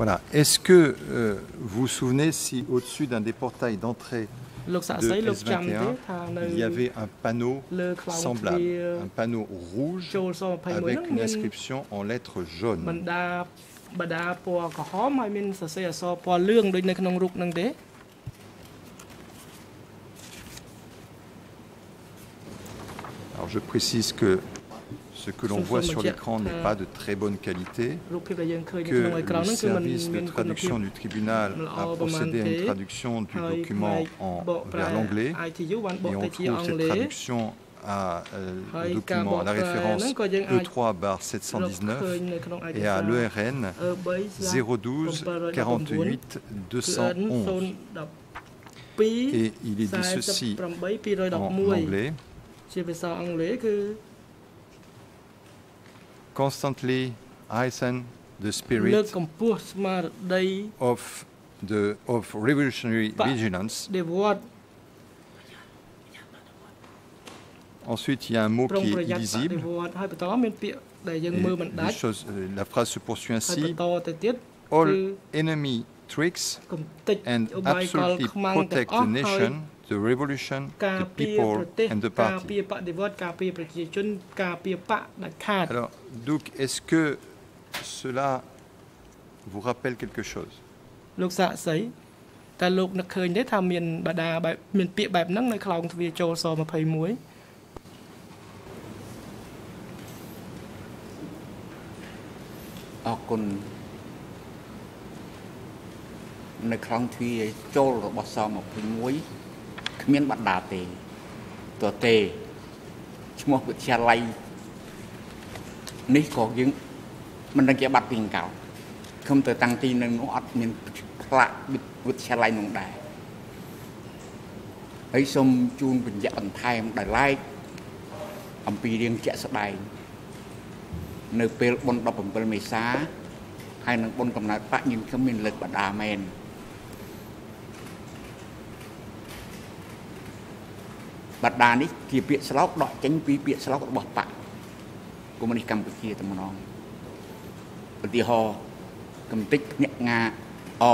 Voilà. Est-ce que euh, vous vous souvenez si au-dessus d'un des portails d'entrée de S21, il y avait un panneau semblable, un panneau rouge avec une inscription en lettres jaunes. បដាពណ៌ក្រហមហើយមានសរសេរអក្សរពណ៌លឿងដូចនៅក្នុងរូបហ្នឹងទេ Alors je précise que ce que l'on voit sur l'écran n'est pas de très bonne qualité, que le service de traduction du tribunal a procédé à une traduction du document en, vers l'anglais et on trouve cette traduction à euh, le document, à la référence E3 bar 719 et à l'ERN 012 48 211. Et il est dit ceci en anglais. Constantly heighten the spirit of the of revolutionary vigilance. Ensuite, il y a un mot qui est illisible. Chose, euh, la phrase se poursuit ainsi. All enemy tricks and absolutely protect the nation the revolution, the people and the party. Alors, Douk, est-ce que cela vous rappelle quelque chose លោកសាកសីតើលោកនឹកឃើញទេថាមានបដាបែបមានពាក្យបែបហ្នឹងនៅខ្លោងទ្វារចូលស21អរគុណនៅខ្លោងទ្វារចូលរបស់ស21 គ្មានបណ្ដាទេទទេឈ្មោះវិទ្យាល័យនេះក៏យើងមិនដឹងជាបាត់ពីកៅខ្ញុំទៅតាំងទីនៅនោះអត់មានផ្លាកវិទ្យាល័យនោះដែរហើយសូមជូនបញ្ជាក់បន្ថែមដោយឡែកអំពីរឿងជាក់ស្ដែងនៅពេលបុណ្យ17មេសាហើយនឹងបុណ្យកំណើតបញ្ញាខ្ញុំមានលើកបដាមែន បដានេះជាពាក្យស្លោកដកចេញពីពាក្យស្លោករបស់បកកុម្មុយនីសកម្ពុជាតែម្ដងឧទាហរណ៍កំតិចភ្នាក់ងាអ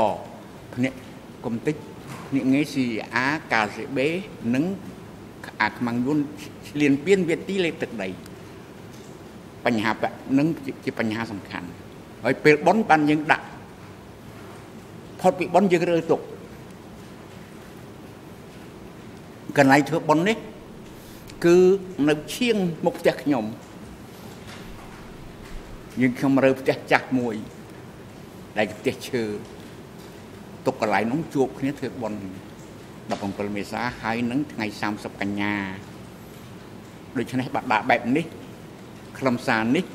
ភ្នាក់កំតិចភ្នាក់ងារ CA កាល់ CB និងអាខ្មាំងយួនឆ្លៀនពៀនវាទីលេខទឹកដីបញ្ហានឹងជាបញ្ហាសំខាន់ហើយពេលប៉ុនបានយើងដាក់ផុតពីប៉ុនយើងរើទុក កន្លែងធ្វើបុណ្យនេះ គឺនៅឈៀងមុខផ្ទះខ្ញុំយើងខ្ញុំរើផ្ទះចាស់មួយ ដែលផ្ទះឈើទុកកន្លែងនោះជួបគ្នាធ្វើបុណ្យ17មេសាហើយនឹងថ្ងៃ30កញ្ញាដូច្នេះបាត់ដាក់បែបនេះខ្លឹមសារនេះ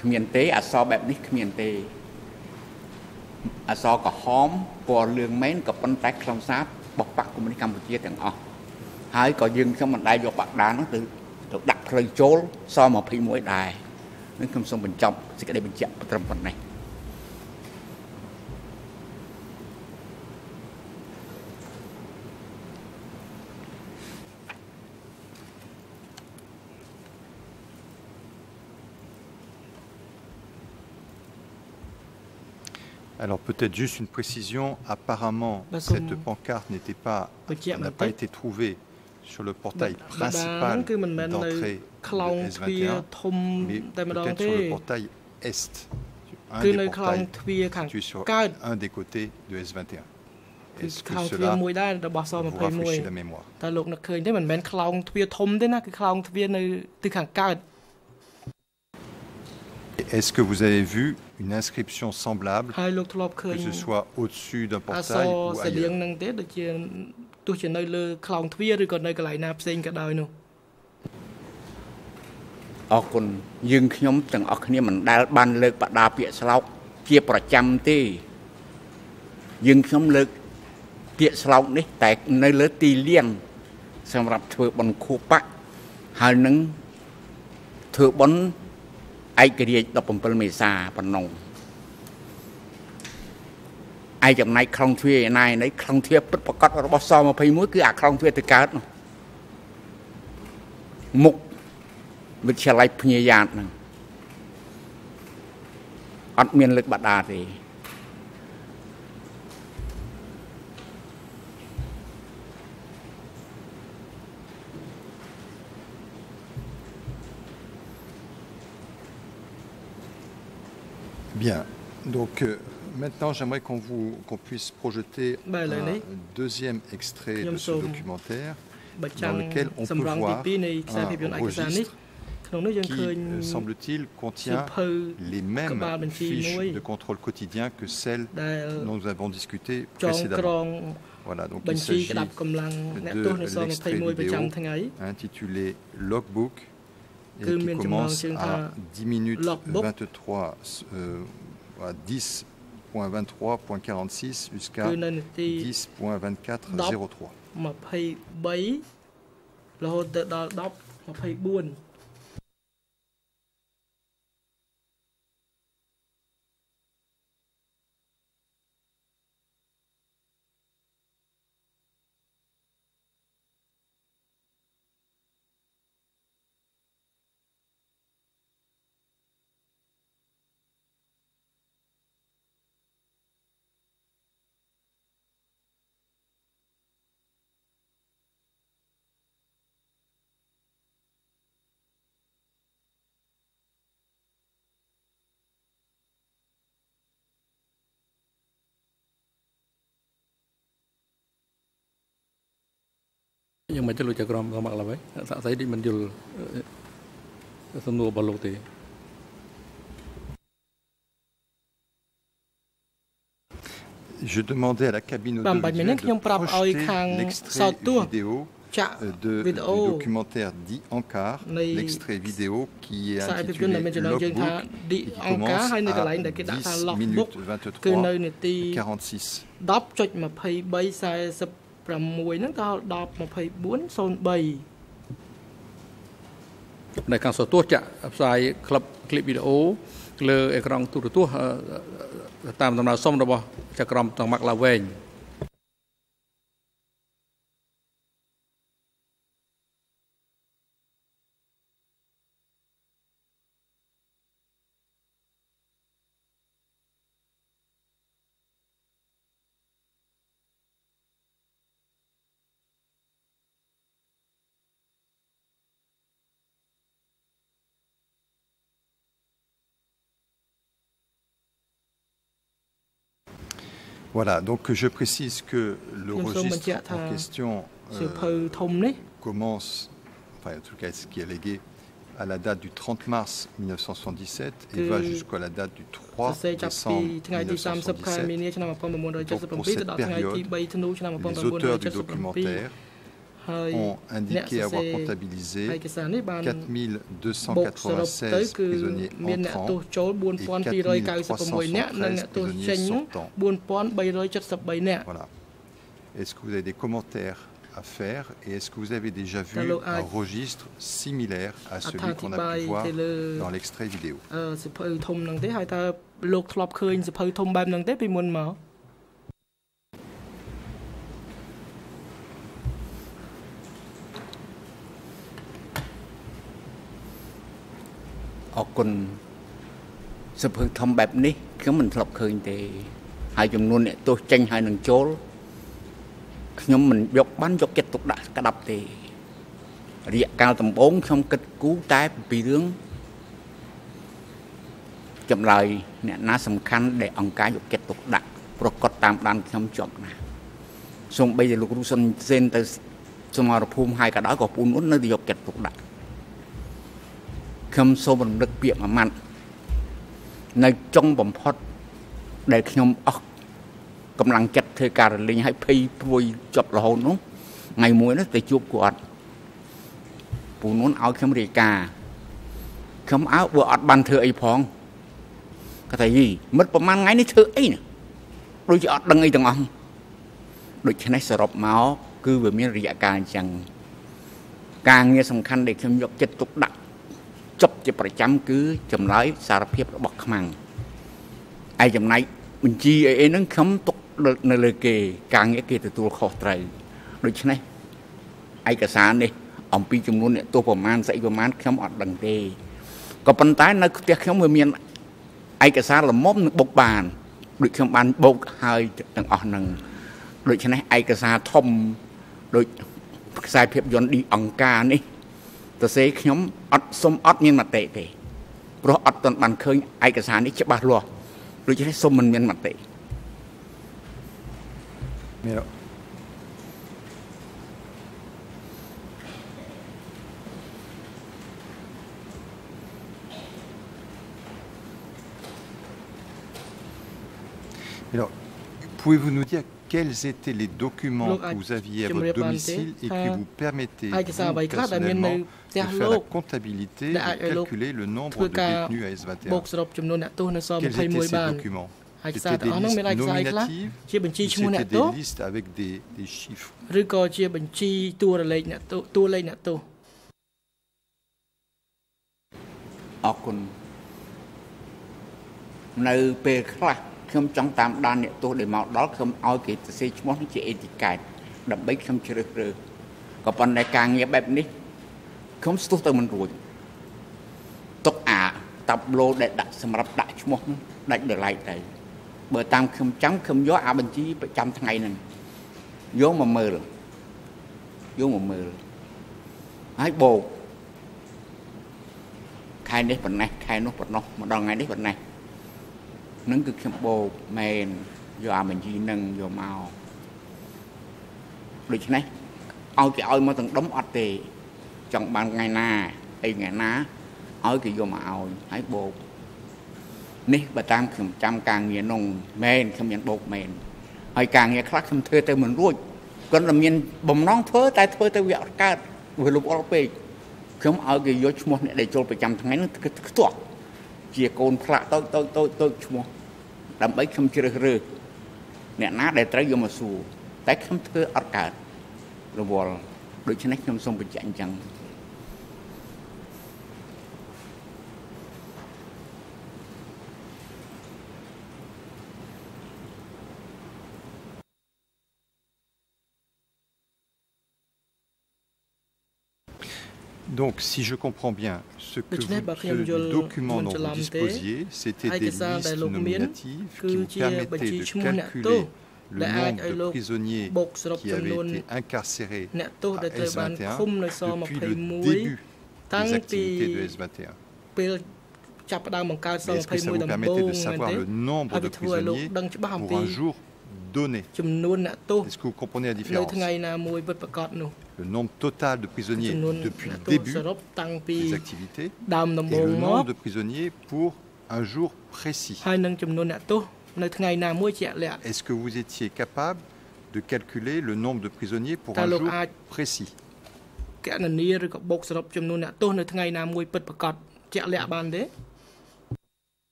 គ្មានទេអសរបែបនេះគ្មានទេអសរក្រហមពណ៌លឿងមែនក៏ប៉ុន្តែខ្លឹមសារបោះបាក់កុម្មុយនីសកម្ពុជាទាំងអស់ ហើយក៏យើងខ្ញុំមិនដែលយកបាក់ដាននោះទៅទៅដាក់ផ្លូវចូលស21ដែរនឹងខ្ញុំសូមបញ្ចប់សេចក្តីបញ្ជាក់ត្រឹមប៉ុណ្ណេះ Alors peut-être juste une précision, apparemment cette pancarte n'était pas n'a pas été trouvée sur le portail principal d'entrée de S21, mais peut-être sur le portail Est, un des portails situé sur un des côtés de S21. Est-ce que cela vous rafraîchit la mémoire តើលោកនឹកឃើញទេមិនមែនខ្លោងទ្វារធំទេណាគឺខ្លោងទ្វារនៅទិសខាងកើត Est-ce que vous avez vu une inscription semblable, que ce soit au-dessus d'un portail ou ailleurs ទោះជានៅលើខ្លោងទ្វារឬក៏នៅកន្លែងណាផ្សេងក៏ដោយនោះអរគុណយើងខ្ញុំទាំងអស់គ្នាមិនដែលបានលើកបដាពាក្យស្លោកជាប្រចាំទេយើងខ្ញុំលើកពាក្យស្លោកនេះតែនៅលើទីលានសម្រាប់ធ្វើបន់ខួបៈហើយនឹងធ្វើបន់ឯករាជ្យ17មេសាប៉ុណ្ណឹង ឯចំណែកខ្លងទ្វាឯណៃនេះខ្លងទ្វាពិតប្រកបរបស់ស21គឺអាខ្លងទ្វាទៅកើតនោះមុខវិទ្យាល័យភញាយ៉ាតហ្នឹងអត់មានលើកបដាទេបៀ Donc, euh, maintenant, j'aimerais qu'on puisse projeter un deuxième extrait de ce documentaire dans lequel on peut voir un registre qui, semble-t-il, contient les mêmes fiches de contrôle quotidien que celles dont nous avons discuté précédemment. Voilà, donc il s'agit de l'extrait vidéo intitulé Logbook et qui commence à 10 minutes 23 euh, à 10.23.46 jusqu'à 10.24.03. យ៉ាងម៉េចទៅលោកចក្រមសមក្លាវិញសាក់សីដូចមិនយល់សំណួររបស់លោកទេ Je demandais à la cabine audio de projeter l'extrait vidéo de, du documentaire dit Ankar, l'extrait vidéo qui est intitulé Logbook et qui commence à 10 minutes 23 46. ហ្នឹងដល់10 2403នៅខាងសទស្សចាក់ផ្សាយក្លឹបคลิปវីដេអូលើអេក្រង់ទូរទស្សន៍តាមដំណើរសុំរបស់ចក្រមតងម៉ាក់ឡាវែង Voilà, donc je précise que le registre en question euh, commence, enfin en tout cas ce qui est légué, à la date du 30 mars 1977 et va jusqu'à la date du 3 décembre 1977. Donc pour cette période, les auteurs du documentaire ont indiqué avoir comptabilisé 4296 prisonniers entrants et 4373 prisonniers sortants. Voilà. Est-ce que vous avez des commentaires à faire et est-ce que vous avez déjà vu un registre similaire à celui qu'on a pu voir dans l'extrait vidéo? គុណសភើធំបែបនេះខ្ញុំមិនធ្លាប់ឃើញទេហើយចំនួនអ្នកទោសចេញហើយនឹងចូលខ្ញុំមិនយកបានយកចិត្តទុកដាក់ក្តាប់ទេរយៈកាលដំបូងខ្ញុំគិតគូរតែពីរឿងចម្លើយអ្នកណាសំខាន់ដែលអង្គការយកចិត្តទុកដាក់ប្រកបតាមដានខ្ញុំជាប់ណាសូម្បីតែលោកគ្រូសុនសេនទៅសមរភូមិហើយក៏ដោយក៏ពូននោះនៅតែយកចិត្តទុកដាក់ ខ្ញុំសូមរំលឹកពាក្យមួយម៉ាត់នៅចុងបំផុត ដែលខ្ញុំអស់កម្លាំងចិត្តធ្វើការរលែងឲ្យភ័យព្រួយជាប់រហូតនោះថ្ងៃមួយនោះទៅជួបគាត់ពូនួនឲ្យខ្ញុំរាយការខ្ញុំអើបើអត់បានធ្វើអីផងគាត់ថាយីមិត្តប្រហែលថ្ងៃនេះធ្វើអីណាដូចជាអត់ដឹងអីទាំងអស់ដូច្នេះសរុបមកគឺវាមានរយៈកាលអញ្ចឹងការងារសំខាន់ដែលខ្ញុំយកចិត្តទុកដាក់ ចប់ជាប្រចាំគឺចម្លើយសារភាពរបស់ខ្មាំងឯចំណែកបញ្ជីអីអីហ្នឹងខ្ញុំទុកនៅលើគេ ការងារគេទទួលខុសត្រូវដូច្នេះឯកសារនេះ អំពីចំនួនអ្នកទោសប្រមាណស្អីប្រមាណខ្ញុំអត់ដឹងទេក៏ប៉ុន្តែនៅផ្ទះខ្ញុំវាមានឯកសារលមុំនឹងបុកបានដូចខ្ញុំបានបោកហើយទាំងអស់ហ្នឹងដូច្នេះឯកសារធំដូចខ្សែភាពយន្តឌីអង្ការនេះ ទៅសេខ្ញុំអត់សុំអត់មានមតិទេព្រោះអត់ទាន់បានឃើញឯកសារនេះច្បាស់លាស់ដូច្នេះសូមមិនមានមតិ Mais alors, Alors, pouvez-vous nous dire quels étaient les documents que vous aviez à votre domicile et qui vous permettaient personnellement de faire la comptabilité, de calculer le nombre de détenus à S21 Quels étaient ces documents C'était des listes nominatives C'était des listes avec des, des chiffres ឬក៏ជាបញ្ជីតួលេខអ្នកទោសតួលេខអ្នកទោសអរគុណនៅពេលខ្លះ ខ្ញុំចង់តាមដានអ្នកទោសដែលមកដល់ខ្ញុំឲ្យគេទៅសេឈ្មោះនេះជាអេតិកែតដើម្បីខ្ញុំជ្រើសរើសក៏ប៉ុន្តែការងារបែបនេះខ្ញុំស្ទុះទៅមិនរួចទុកអាតាប់ឡូដែលដាក់សម្រាប់ដាក់ឈ្មោះនោះដាច់ដライទៅបើតាមខ្ញុំចាំខ្ញុំយកអាបញ្ជីប្រចាំថ្ងៃហ្នឹងយកមកមើលយកមកមើលហើយបោកខែនេះប៉ុណ្ណេះខែនោះប៉ុណ្ណោះម្ដងថ្ងៃនេះប៉ុណ្ណេះ នឹងគឺខ្ញុំបោកមែនយកអាបញ្ជីនឹងយកមកដូច្នេះឲ្យគេឲ្យមកទាំងដុំអត់ទេ ចង់បានថ្ងៃណាអីថ្ងៃណាឲ្យគេយកមកឲ្យហើយបោកនេះបើតាមខ្ញុំចាំការងារនោះមែនខ្ញុំមានបោកមែនហើយការងារខ្លះខ្ញុំធ្វើទៅមិនរួចគាត់តែមានបំណងធ្វើតែធ្វើទៅវាអត់កើតវាលុបអល់ពេកខ្ញុំឲ្យគេយកឈ្មោះអ្នកដែលចូលប្រចាំថ្ងៃនោះខ្ទាស់ជាកូនផ្លាក់តូចតូចតូចតូចឈ្មោះ ដើម្បីខ្ញុំជ្រើសរើសអ្នកណាដែលត្រូវយកមកសួរតែខ្ញុំធ្វើអត់កើតរវល់ដូច្នេះខ្ញុំសូមបញ្ជាក់អញ្ចឹង Donc, si je comprends bien, ce que vous, ce document dont vous disposiez, c'était des listes nominatives qui vous permettaient de calculer le nombre de prisonniers qui avaient été incarcérés à S21 depuis le début des activités de S21. Est-ce que ça vous permettait de savoir le nombre de prisonniers pour un jour donné? Est-ce que vous comprenez la différence? Le nombre total de prisonniers depuis le début des activités et le nombre de prisonniers pour un jour précis. Est-ce que vous étiez capable de calculer le nombre de prisonniers pour un jour précis?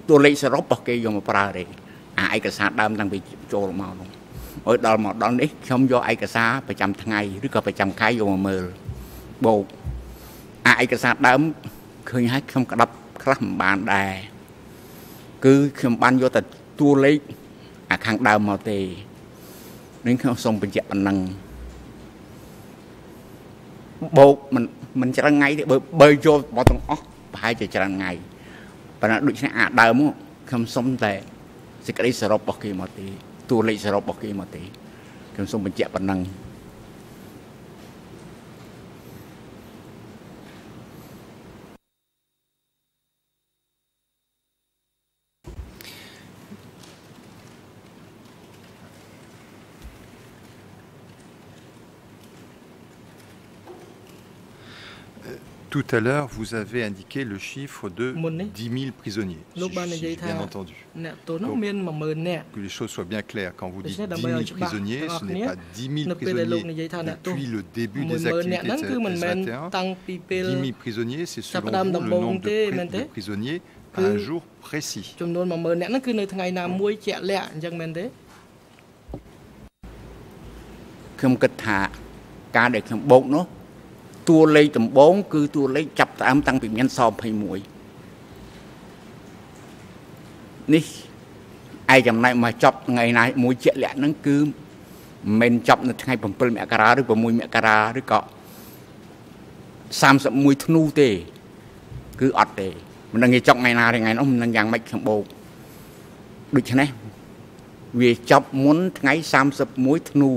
តប្រាកដជាក់លាក់បានទេថ្ងៃនោះខ្ញុំបូកបានក៏ប៉ុន្តែអាឯកសារដើមហ៎បែបជាខ្ញុំយកឯកណែតួតួលេខសរុបរបស់គេយកមកប្រើទេអាឯកសារដើមតាំងពីចូលមកនោះឲ្យដល់មកដល់នេះខ្ញុំយកឯកសារប្រចាំថ្ងៃឬក៏ប្រចាំខែយកមកមើលបូកអាឯកសារដើមឃើញហើយខ្ញុំក្តាប់ខ្លះមិនបានដែរគឺខ្ញុំបានយកតែតួលេខអាខាងដើមមកទេនឹងខ្ញុំសូមបញ្ជាក់ប៉ុណ្ណឹងបោកមិនមិនច្រើនថ្ងៃទេបើបើយកមកទាំងអស់ប្រហែលជាច្រើនថ្ងៃ ប៉ុន្តែដូច្នេះអាដើមមកខ្ញុំសុំតែសេចក្តីសរុបរបស់គេមកទេតួលេខសរុបរបស់គេមកទេខ្ញុំសូមបញ្ជាក់ប៉ុណ្ណឹង Tout à l'heure, vous avez indiqué le chiffre de 10 000 prisonniers. Si j'ai bien entendu. Donc, que les choses soient bien claires. Quand vous dites 10 000 prisonniers, ce n'est pas 10 000 prisonniers depuis le début des activités de S21. 10 000 prisonniers, c'est selon vous le nombre de, de prisonniers à un jour précis. តថាការដែលខ្ញុំបោកនោះតួលេខដំបូងគឺតួលេខចាប់តាមតាំងពីមានស21នេះឯចំណែកមកចប់ថ្ងៃណាមួយជាក់លាក់ហ្នឹងគឺមិនចប់នៅថ្ងៃ7មករាឬ6មករាឬក៏31ធ្នូទេ គឺអត់ទេមិនដឹងគេចប់ថ្ងៃណាឬថ្ងៃនោះមិនដឹងយ៉ាងម៉េចខ្ញុំបោកដូច្នេះវាចប់មុនថ្ងៃ31ធ្នូ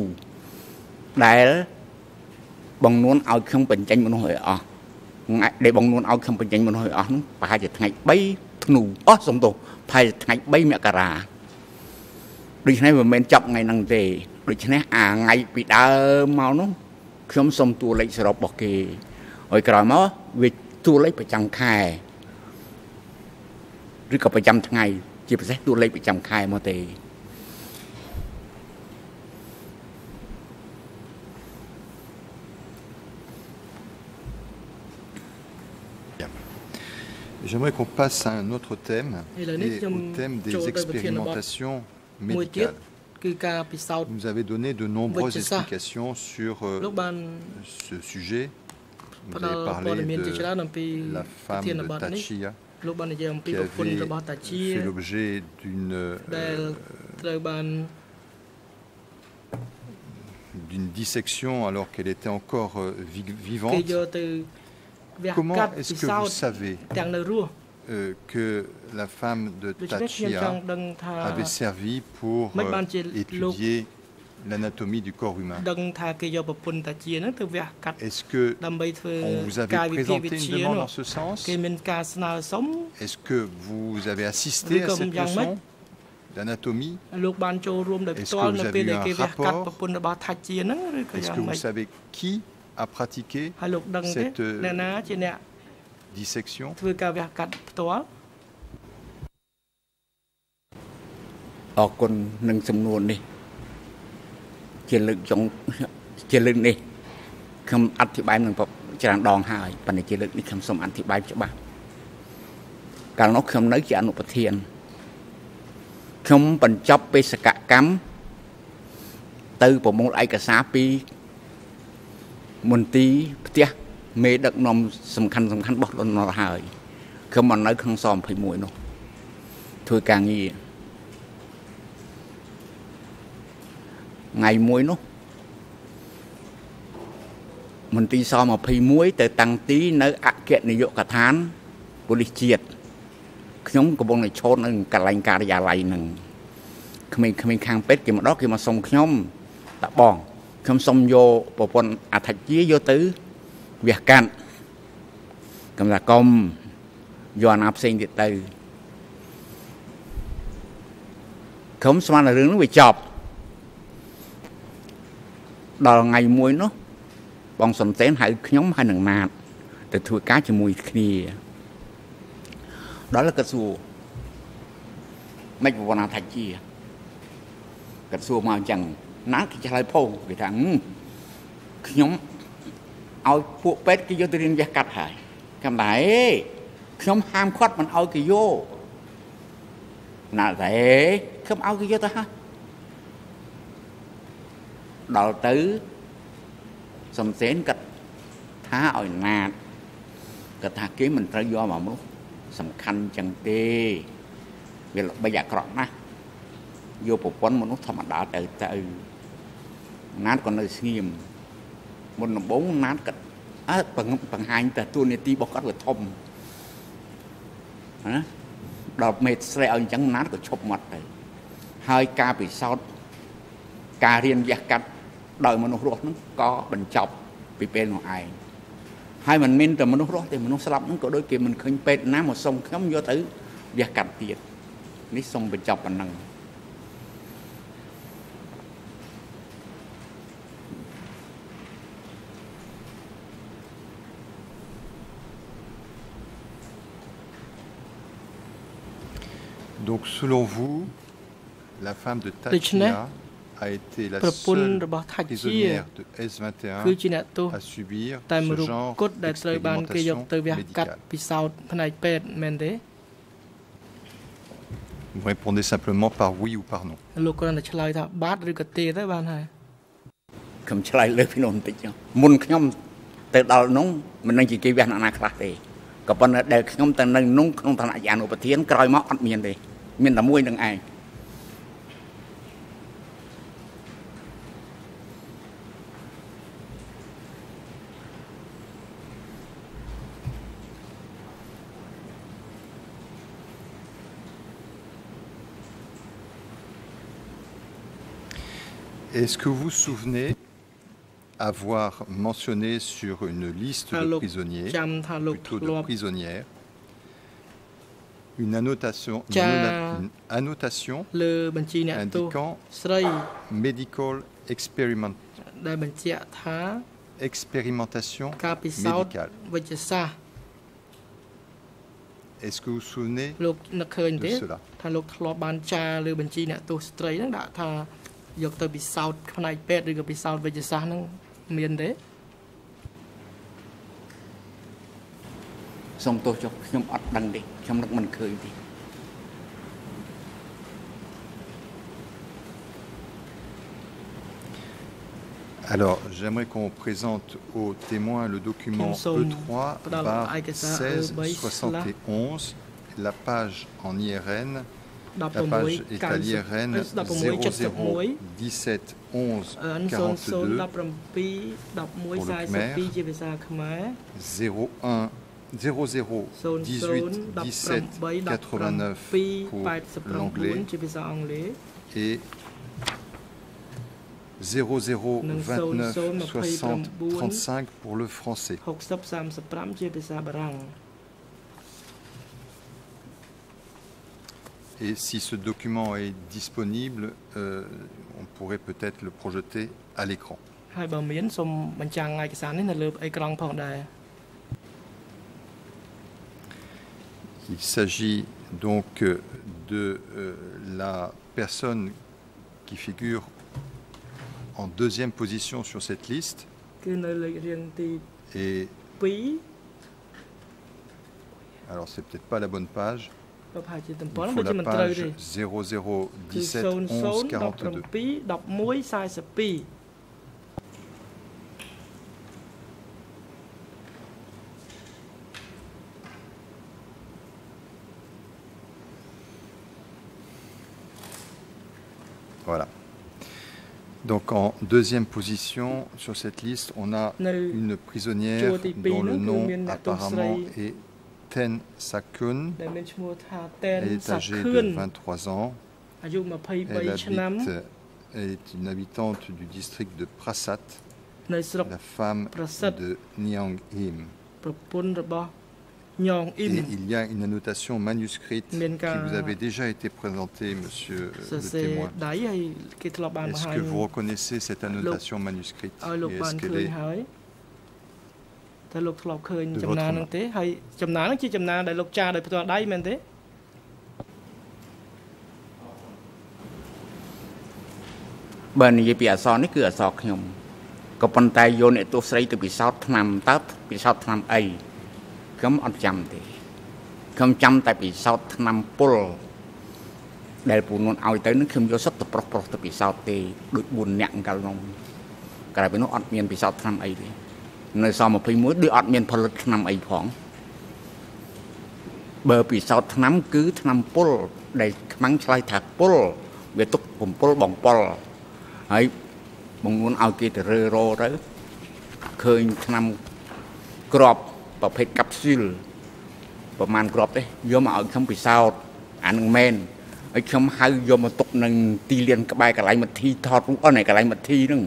ដែល បងនួនឲ្យខ្ញុំបញ្ចេញមនុស្សឲ្យអស់ថ្ងៃដែលបងនួនឲ្យខ្ញុំបញ្ចេញមនុស្សឲ្យអស់នោះប្រហែលជាថ្ងៃ3ធ្នូអស់សំទោសប្រហែលថ្ងៃ3មករាដូច្នេះមិនមែនចាប់ថ្ងៃហ្នឹងទេដូច្នេះអាថ្ងៃពីដើមមកនោះខ្ញុំសុំតួលេខសរុបរបស់គេហើយក្រោយមកវាតួលេខប្រចាំខែឬក៏ប្រចាំថ្ងៃ ជាពិសេសតួលេខប្រចាំខែមកទេ J'aimerais qu'on passe à un autre thème, et au thème des expérimentations médicales. Vous nous avez donné de nombreuses explications sur euh, ce sujet. Vous avez parlé de la femme de Tachia qui avait fait l'objet d'une euh, d'une dissection alors qu'elle était encore euh, vivante. Comment est-ce que vous savez euh, que la femme de Tachia avait servi pour euh, étudier l'anatomie du corps humain? Est-ce que on vous avait présenté une demande en ce sens? Est-ce que vous avez assisté à cette leçon d'anatomie? Est-ce que vous avez eu un rapport? Est-ce que vous savez qui a pratiqué cette dissection មអធិប្បាយច្បាស់កាលនោះខ្ញុំនៅជាអនុប្រធានខ្ញុំបញ្ចប់បេសកកម្មទៅប្រមូលឯកសារពីមន្ទីរផ្ទះមេដឹកនាំសំខាន់សំខាន់របស់លន់នល់ហើយខ្ញុំមកនៅក្នុងស21នោះធ្វើការងារថ្ងៃមួយនោះមន្ទីរស21ទៅតាំងទីនៅអគ្គនាយកដ្ឋានប៉ូលីសជាតិខ្ញុំកំពុងតែឈរនៅកន្លែងការិយាល័យហ្នឹងក្មេងៗខាងពេទ្យគេមកដល់គេមកសុំខ្ញុំតាបង ខ្ញុំសុំយកប្រពន្ធអធិជាយកទៅវះកាត់កំថាកុំយកអាណាផ្សេងទៀតទៅខ្ញុំស្មានរឿងនោះវាចប់ដល់ថ្ងៃមួយនោះបងសំសែនហៅខ្ញុំហើយនឹងណាតទៅធ្វើការជាមួយគ្នាដល់គាត់សួរមិនប្រពន្ធអធិជាគាត់សួរមកអញ្ចឹង ណាគេឆ្លើយផងគេថាខ្ញុំឲ្យពួកពេទ្យគេយកទៅរៀនវះកាត់ហើយកំដៅខ្ញុំហាមគាត់មិនឲ្យគេយកណាតែខ្ញុំឲ្យគេយកទៅហើយដល់ទៅសំសេនគាត់ថាឲ្យណាតគាត់ថាគេមិនត្រូវយកមកមនុស្សសំខាន់ចឹងទេវាល្បីអាក្រក់ណាស់យកប្រពន្ធមនុស្សធម្មតាទៅទៅ ណាតក៏នៅស្ងៀមមុនដំបូងណាតក៏អើបង្ហាញតែទួលនីតិរបស់គាត់វាធំណាដល់មេស្រែឲ្យអញ្ចឹងណាតក៏ឈប់មាត់ទៅហើយការពិសោធន៍ការរៀនវះកាត់ដោយមនុស្សរស់ហ្នឹងក៏បញ្ចប់ពីពេលនោះឯងហើយមិនមែនតែមនុស្សរស់ទេមនុស្សស្លាប់ហ្នឹងក៏ដូចគេមិនឃើញពេទ្យណាមកសុំខ្ញុំយកទៅវះកាត់ទៀតនេះសូមបញ្ចប់ប៉ុណ្ណឹង Donc selon vous, la femme de Tachia a été la seule prisonnière de S21 à subir ce genre d'expérimentation médicale. Vous répondez simplement par oui ou par non. ខ្ញុំឆ្លើយលើពីនោះបន្តិចមុនខ្ញុំទៅដល់នោះមិននឹងជាគេវះណាខ្លះទេក៏ប៉ុន្តែដែលខ្ញុំទៅនៅនោះក្នុងឋានៈជាអនុប្រធានក្រោយមកអត់មានទេ Est-ce que vous vous souvenez avoir mentionné sur une liste de prisonniers, plutôt de prisonnières, une annotation, une, annotation indiquant medical experiment, expérimentation médicale. Est-ce que vous vous souvenez de cela ថាលោកធ្លាប់បានចារលើបញ្ជីអ្នកទោសស្ត្រីហ្នឹងដាក់ថាយកទៅពិសោធន៍ផ្នែកពេទ្យឬក៏ពិសោធន៍វិទ្យាសាស្ត្រហ្នឹងមានទេ សូមទោសចុះខ្ញុំអត់ដឹងទេខ្ញុំនឹកមិនឃើញទេ Alors, j'aimerais qu'on présente aux témoins le document E3 par 1671, la page en IRN. La page est à l'IRN 0017 11 42 pour le Khmer, 01 00 18 17 89 pour l'anglais. et 0029 60 35 pour le français. Et si ce document est disponible, euh, on pourrait peut-être le projeter à l'écran. Il s'agit donc de euh, la personne qui figure en deuxième position sur cette liste. Et alors c'est peut-être pas la bonne page. Il faut la page 0017 11 42. Voilà. Donc en deuxième position sur cette liste, on a une prisonnière dont le nom apparemment est Ten Sakun. Elle est âgée de 23 ans. Elle, habite, elle est une habitante du district de Prasat, la femme de Nyang Im. Et il y a une annotation manuscrite qui vous avait déjà été présentée, monsieur le témoin. Est-ce que vous reconnaissez cette annotation manuscrite et est-ce qu'elle est តើលោកធ្លាប់ឃើញចំណានឹងទេហើយចំណានឹងជាចំណាដែលលោកចារដោយផ្ទាល់ដៃមែនទេបើនិយាយពីអសរ នេះគឺអសរខ្ញុំក៏ប៉ុន្តែយកអ្នកទោសស្រីទៅពិសោធន៍ឆ្នាំតើពិសោធន៍ឆ្នាំអី ខ្ញុំអត់ចាំទេខ្ញុំចាំតែពិសោធន៍ឆ្នាំពុលដែលពូនួនឲ្យទៅនឹងខ្ញុំយកសុទ្ធទៅប្រុសប្រុសទៅពិសោធន៍ទេដូច4នាក់កាលនោះក្រៅពីនោះអត់មានពិសោធន៍ឆ្នាំអីទេនៅស21ដូចអត់មានផលិតឆ្នាំអីផងបើពិសោធន៍ឆ្នាំគឺឆ្នាំពុលដែលខ្មាំងឆ្លើយថាពុលវាទុកបំពុលបងប៉ុលហើយបងនួនឲ្យគេទៅរើរោទៅឃើញឆ្នាំក្រប ប្រភេទកាប់ស៊ូលប្រហែលក្របទេយកមកឲ្យខ្ញុំពិសោធន៍អានឹងមែនហើយខ្ញុំហៅយកមកទុកនឹងទីលានក្បែរកន្លែងមធីថតរូបអស់នៅកន្លែងមធីហ្នឹង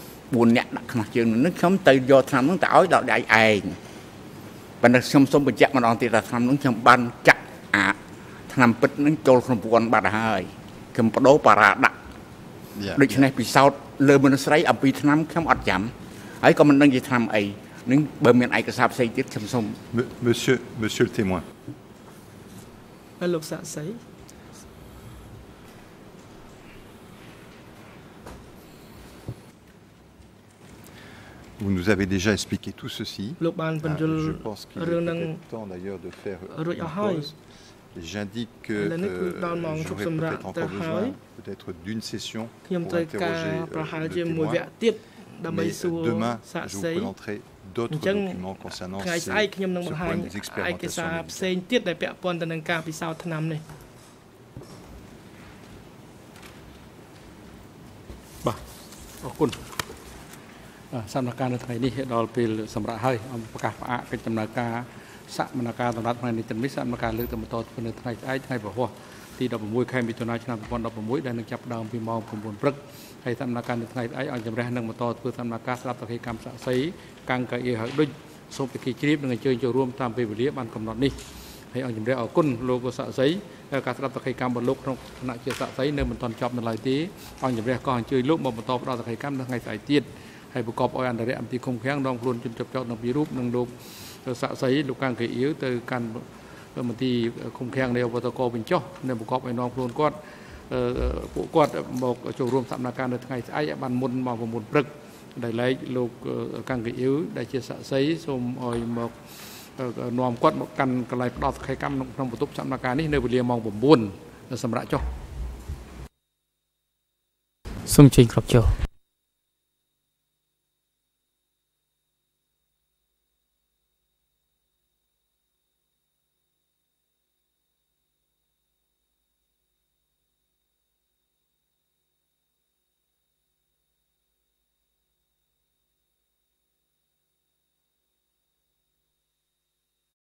4នាក់ដាក់ខ្នោះជើងនឹងខ្ញុំទៅយកឆ្នាំហ្នឹងទៅឲ្យដល់ដៃឯងប៉ុន្តែខ្ញុំសូមបញ្ជាក់ម្ដងទៀតថាឆ្នាំហ្នឹងខ្ញុំបានចាក់អាឆ្នាំពិតហ្នឹងចូលក្នុងប្រព័ន្ធបាត់ហើយខ្ញុំបដូរបារាដាក់ដូច្នេះពិសោធន៍លើមនុស្សស្រីអំពីឆ្នាំខ្ញុំអត់ចាំហើយក៏មិនដឹងជាឆ្នាំអី Monsieur, monsieur le témoin. Vous nous avez déjà expliqué tout ceci. Ah, je pense qu'il est temps d'ailleurs de faire une pause. J'indique que euh, j'aurai peut-être encore besoin peut-être d'une session pour interroger euh, le témoin. Mais demain, je vous présenterai d'autres documents concernant ces, ce point des expérimentations médicales. បាទអរគុណសំណការនៅថ្ងៃនេះដល់ពេលសម្រាប់ហើយអំប្រកាសផ្អាកកិច្ចដំណើរការសមនការដំណើរថ្ងៃនេះទាំងនេះសមនការលើកទៅបន្តធ្វើនៅថ្ងៃស្អែកថ្ងៃពហុទី16ខែមិថុនាឆ្នាំ2016ដែលនឹងចាប់ផ្ដើមពីម៉ោង9ព្រឹក ហើយសកម្មភាពនៅថ្ងៃស្អែកអង្គជំរះនឹងបន្តធ្វើសកម្មភាពស្ដាប់តកិកម្មស័ក្តិសិទ្ធិកាំងកៅអីហើយដូចសូមពិធីជ្រាបនិងអញ្ជើញចូលរួមតាមពេលវេលាបានកំណត់នេះហើយអង្គជំរះអរគុណលោកស័ក្តិសិទ្ធិការស្ដាប់តកិកម្មរបស់លោកក្នុងឋានៈជាស័ក្តិសិទ្ធិនៅមិនទាន់ចប់នៅឡើយទេអង្គជំរះក៏អញ្ជើញលោកមកបន្តផ្ដល់តកិកម្មនៅថ្ងៃស្អែកទៀតហើយប្រកបឲ្យអន្តរអំពីគុំខាំងដងខ្លួនជនជាប់ចោតនៅពីរូបនិងលោកស័ក្តិសិទ្ធិលោកកាំងកៅអ៊ីវទៅកាន់មន្ទីរគុំខាំងនៃអវតកវិញចុះនៅប្រកបឲ្យនាំខ្លួនគាត់ ពួកគាត់មកចូលរួមសកម្មភាពនៅថ្ងៃស្អែកបានមុនម៉ោង9ព្រឹកដែលឡែកលោកកាំងកអ៊ីវដែលជាស័ក្តិសិទ្ធិសូមឲ្យមកនាំគាត់មកកាន់កន្លែងផ្ដោតសកម្មកម្មក្នុងបន្ទប់សកម្មភាពនេះនៅវេលាម៉ោង9សម្រាប់ចុះសូមជើញគ្រប់ចុះ